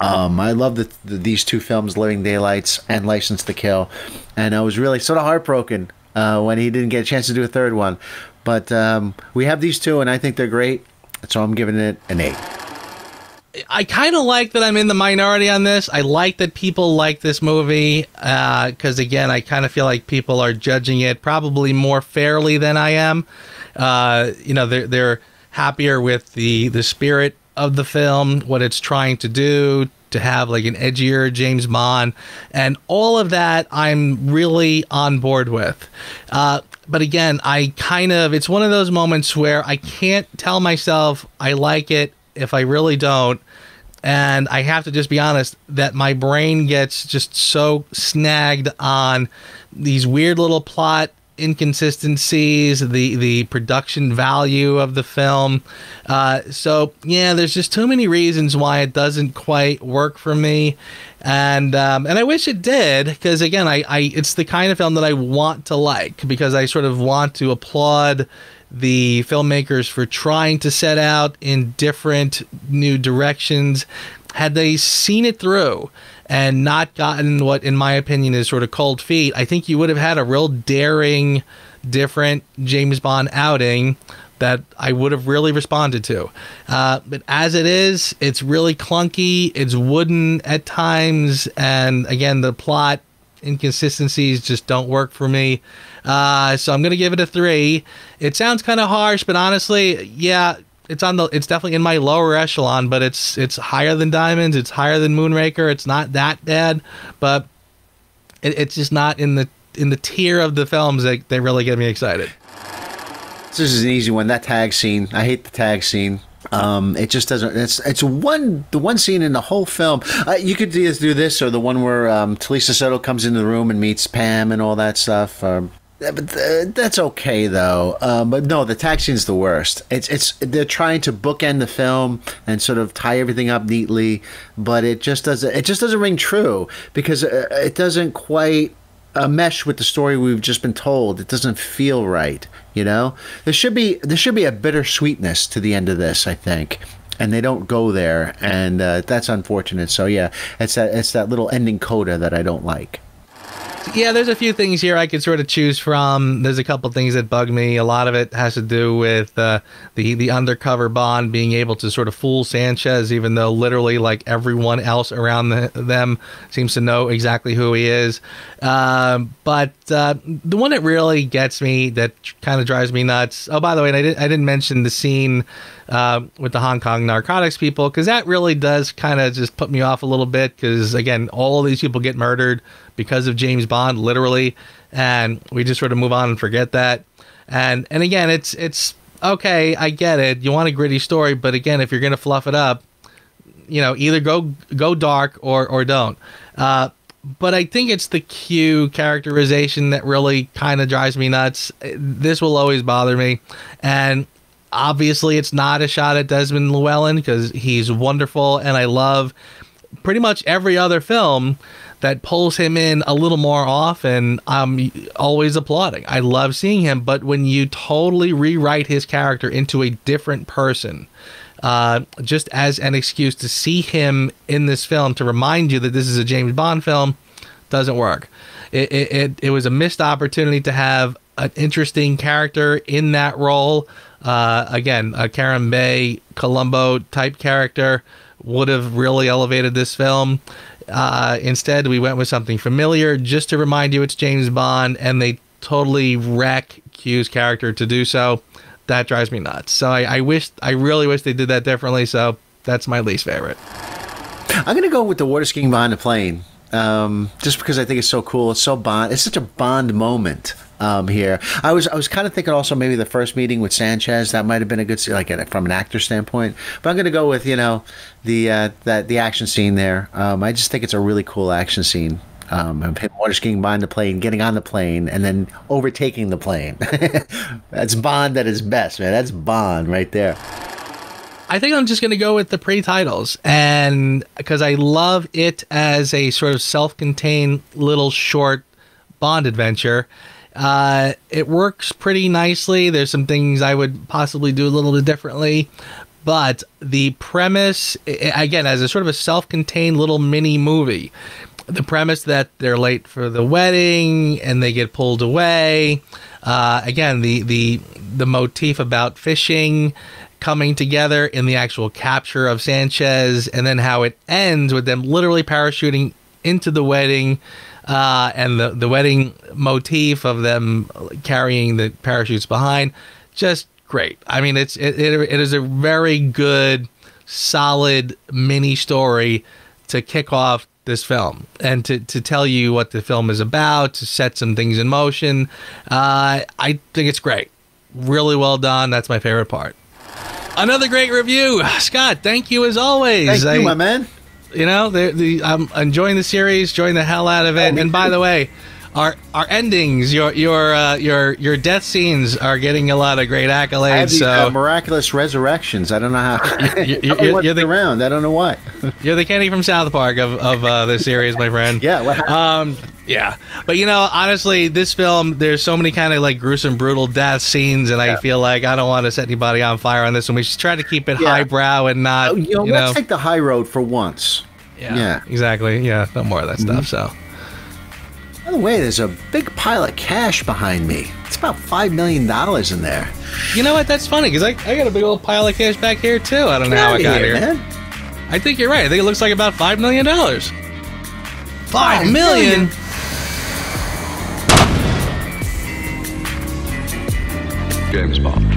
Um, I love the, the, these two films, Living Daylights and License to Kill, and I was really sort of heartbroken uh, when he didn't get a chance to do a third one. But um, we have these two, and I think they're great, so I'm giving it an eight. I kind of like that I'm in the minority on this. I like that people like this movie because, again, I kind of feel like people are judging it probably more fairly than I am. Uh, you know, they're they're happier with the the spirit of the film, what it's trying to do, to have like an edgier James Bond, and all of that. I'm really on board with. Uh, but again, I kind of it's one of those moments where I can't tell myself I like it if I really don't. And I have to just be honest that my brain gets just so snagged on these weird little plot inconsistencies, the the production value of the film. Uh, so yeah, there's just too many reasons why it doesn't quite work for me, and um, and I wish it did because again, I, I it's the kind of film that I want to like because I sort of want to applaud the filmmakers for trying to set out in different new directions. Had they seen it through and not gotten what, in my opinion, is sort of cold feet, I think you would have had a real daring, different James Bond outing that I would have really responded to. Uh, but as it is, it's really clunky, it's wooden at times, and again, the plot inconsistencies just don't work for me. Uh, so I'm gonna give it a three. It sounds kind of harsh, but honestly, yeah, it's on the. It's definitely in my lower echelon, but it's it's higher than Diamonds. It's higher than Moonraker. It's not that bad, but it, it's just not in the in the tier of the films that they really get me excited. This is an easy one. That tag scene. I hate the tag scene. Um, it just doesn't. It's it's one the one scene in the whole film. Uh, you could either do this or the one where um, Talisa Soto comes into the room and meets Pam and all that stuff. Um, but th- that's okay though. Um, but no, the tag scene's the worst. It's it's they're trying to bookend the film and sort of tie everything up neatly, but it just doesn't. It just doesn't ring true because uh, it doesn't quite uh, mesh with the story we've just been told. It doesn't feel right. You know, there should be there should be a bittersweetness to the end of this. I think. And they don't go there, and uh, that's unfortunate. So yeah, it's that it's that little ending coda that I don't like. Yeah, there's a few things here I could sort of choose from. There's a couple things that bug me. A lot of it has to do with uh, the the undercover Bond being able to sort of fool Sanchez, even though literally like everyone else around the, them seems to know exactly who he is. Um, but uh, the one that really gets me, that kind of drives me nuts. Oh, by the way, I, did, I didn't mention the scene uh, with the Hong Kong narcotics people because that really does kind of just put me off a little bit. Because again, all these people get murdered because of James Bond, literally, and we just sort of move on and forget that. And and again, it's it's okay. I get it. You want a gritty story, but again, if you're gonna fluff it up, you know, either go go dark or or don't. Uh, but I think it's the Q characterization that really kind of drives me nuts. This will always bother me, and obviously it's not a shot at Desmond Llewellyn because he's wonderful, and I love pretty much every other film that pulls him in a little more often, I'm always applauding. I love seeing him, but when you totally rewrite his character into a different person, uh, just as an excuse to see him in this film to remind you that this is a James Bond film, doesn't work. It, it, it, it was a missed opportunity to have an interesting character in that role. Uh, again, a Kerim Bey Columbo type character would have really elevated this film. Uh, instead, we went with something familiar just to remind you it's James Bond, and they totally wreck Q's character to do so. That drives me nuts. So I, I wish, I really wish they did that differently. So that's my least favorite. I'm gonna go with the water skiing behind the plane, um, just because I think it's so cool. It's so Bond. It's such a Bond moment um, here. I was I was kind of thinking also maybe the first meeting with Sanchez that might have been a good like from an actor standpoint. But I'm going to go with you know the uh, that the action scene there. Um, I just think it's a really cool action scene. Um, him water skiing behind the plane, getting on the plane, and then overtaking the plane. That's Bond at his best, man. That's Bond right there. I think I'm just going to go with the pre-titles, and because I love it as a sort of self-contained little short Bond adventure, uh, it works pretty nicely. There's some things I would possibly do a little bit differently, but the premise, again, as a sort of a self contained little mini movie, the premise that they're late for the wedding and they get pulled away. Uh, again, the, the, the motif about fishing coming together in the actual capture of Sanchez, and then how it ends with them literally parachuting into the wedding uh, and the the wedding motif of them carrying the parachutes behind, just great. I mean, it's it, it, it is a very good, solid mini story to kick off this film and to, to tell you what the film is about, to set some things in motion. Uh, I think it's great. Really well done. That's my favorite part. Another great review. Scott, thank you as always. Thank I, you, my man you know, the, the I'm enjoying the series, enjoying the hell out of it. Oh, and by the way, our our endings, your your uh, your your death scenes are getting a lot of great accolades. these uh, So miraculous resurrections. I don't know how. You- you- Nobody you're- you're the- around. I don't know why. you're the Kenny from South Park of of uh, this series, my friend. Yeah, what happened? Um, yeah, but you know, honestly, this film there's so many kind of like gruesome, brutal death scenes, and I feel like I don't want to set anybody on fire on this one. We should try to keep it Yeah. highbrow and not, Oh, you know, you let's know, take the high road for once. yeah, yeah. exactly, yeah, no more of that stuff. So. By the way, there's a big pile of cash behind me. It's about five million dollars in there. You know what? That's funny because I, I got a big old pile of cash back here too. I don't know how I got here. man. I think you're right. I think it looks like about five million dollars. Five Five million. million? James Bond.